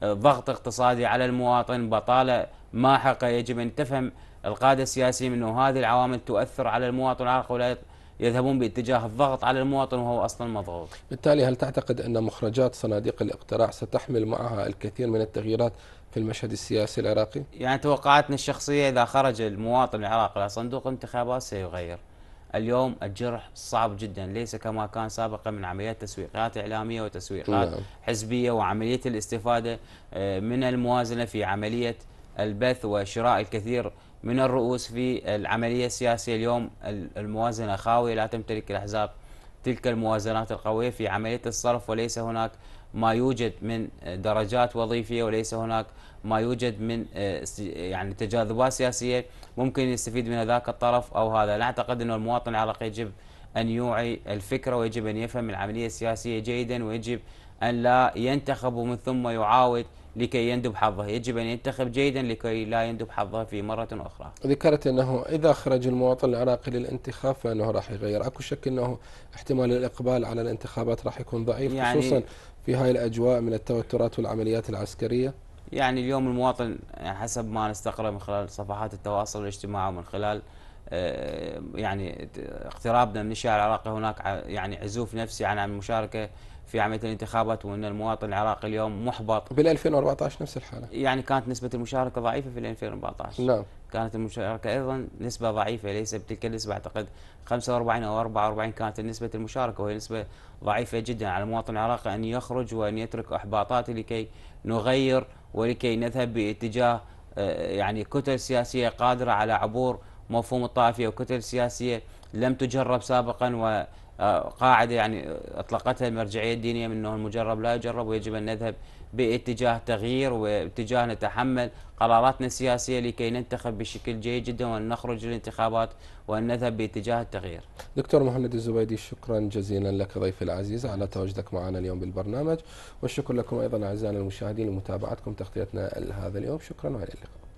وضغط اقتصادي على المواطن بطالة ماحقة. يجب أن تفهم القادة السياسيين أنه هذه العوامل تؤثر على المواطن العراقي يذهبون باتجاه الضغط على المواطن وهو أصلا مضغوط بالتالي هل تعتقد أن مخرجات صناديق الاقتراع ستحمل معها الكثير من التغييرات في المشهد السياسي العراقي؟ يعني توقعاتنا الشخصية إذا خرج المواطن العراقي إلى صندوق انتخابات سيغير اليوم الجرح صعب جدا ليس كما كان سابقا من عمليات تسويقات إعلامية وتسويقات نعم. حزبية وعملية الاستفادة آه، من الموازنة في عملية البث وشراء الكثير من الرؤوس في العملية السياسية اليوم ال- الموازنة خاوية لا تمتلك الأحزاب تلك الموازنات القوية في عملية الصرف وليس هناك ما يوجد من درجات وظيفية وليس هناك ما يوجد من آه، يعني تجاذبات سياسية ممكن يستفيد من ذاك الطرف أو هذا. نعتقد أن المواطن العراقي يجب أن يوعي الفكرة ويجب أن يفهم العملية السياسية جيدا ويجب أن لا ينتخب ومن ثم يعاود لكي يندب حظه. يجب أن ينتخب جيدا لكي لا يندب حظه في مرة أخرى. ذكرت أنه إذا خرج المواطن العراقي للانتخاب فإنه راح يغير. أكو شك أنه احتمال الإقبال على الانتخابات راح يكون ضعيف يعني- خصوصا في هاي الأجواء من التوترات والعمليات العسكرية. يعني اليوم المواطن حسب ما نستقرأ من خلال صفحات التواصل الاجتماعي ومن خلال آه، يعني اقترابنا من الشارع العراقي هناك يعني عزوف نفسي عن المشاركة في عملية الانتخابات وأن المواطن العراقي اليوم محبط. بال 2014 نفس الحالة. يعني كانت نسبة المشاركة ضعيفة في 2014 نعم. كانت المشاركة أيضا نسبة ضعيفة ليس بتلك النسبة. أعتقد 45 أو 44 كانت نسبة المشاركة وهي نسبة ضعيفة جدا على المواطن العراقي أن يخرج وأن يترك إحباطاته لكي نغير ولكي نذهب باتجاه آه، يعني كتل سياسية قادرة على عبور مفهوم الطائفية وكتل سياسية لم تجرب سابقا و قاعدة يعني أطلقتها المرجعية الدينية من أنه المجرب لا يجرب ويجب أن نذهب باتجاه تغيير واتجاه نتحمل قراراتنا السياسية لكي ننتخب بشكل جيد جدا وأن نخرج للانتخابات وأن نذهب باتجاه التغيير. دكتور مهند الزبيدي شكرا جزيلا لك ضيفي العزيز. على تواجدك معنا اليوم بالبرنامج. والشكر لكم أيضا أعزائنا المشاهدين لمتابعتكم تغطيتنا لهذا اليوم. شكرا وإلى اللقاء.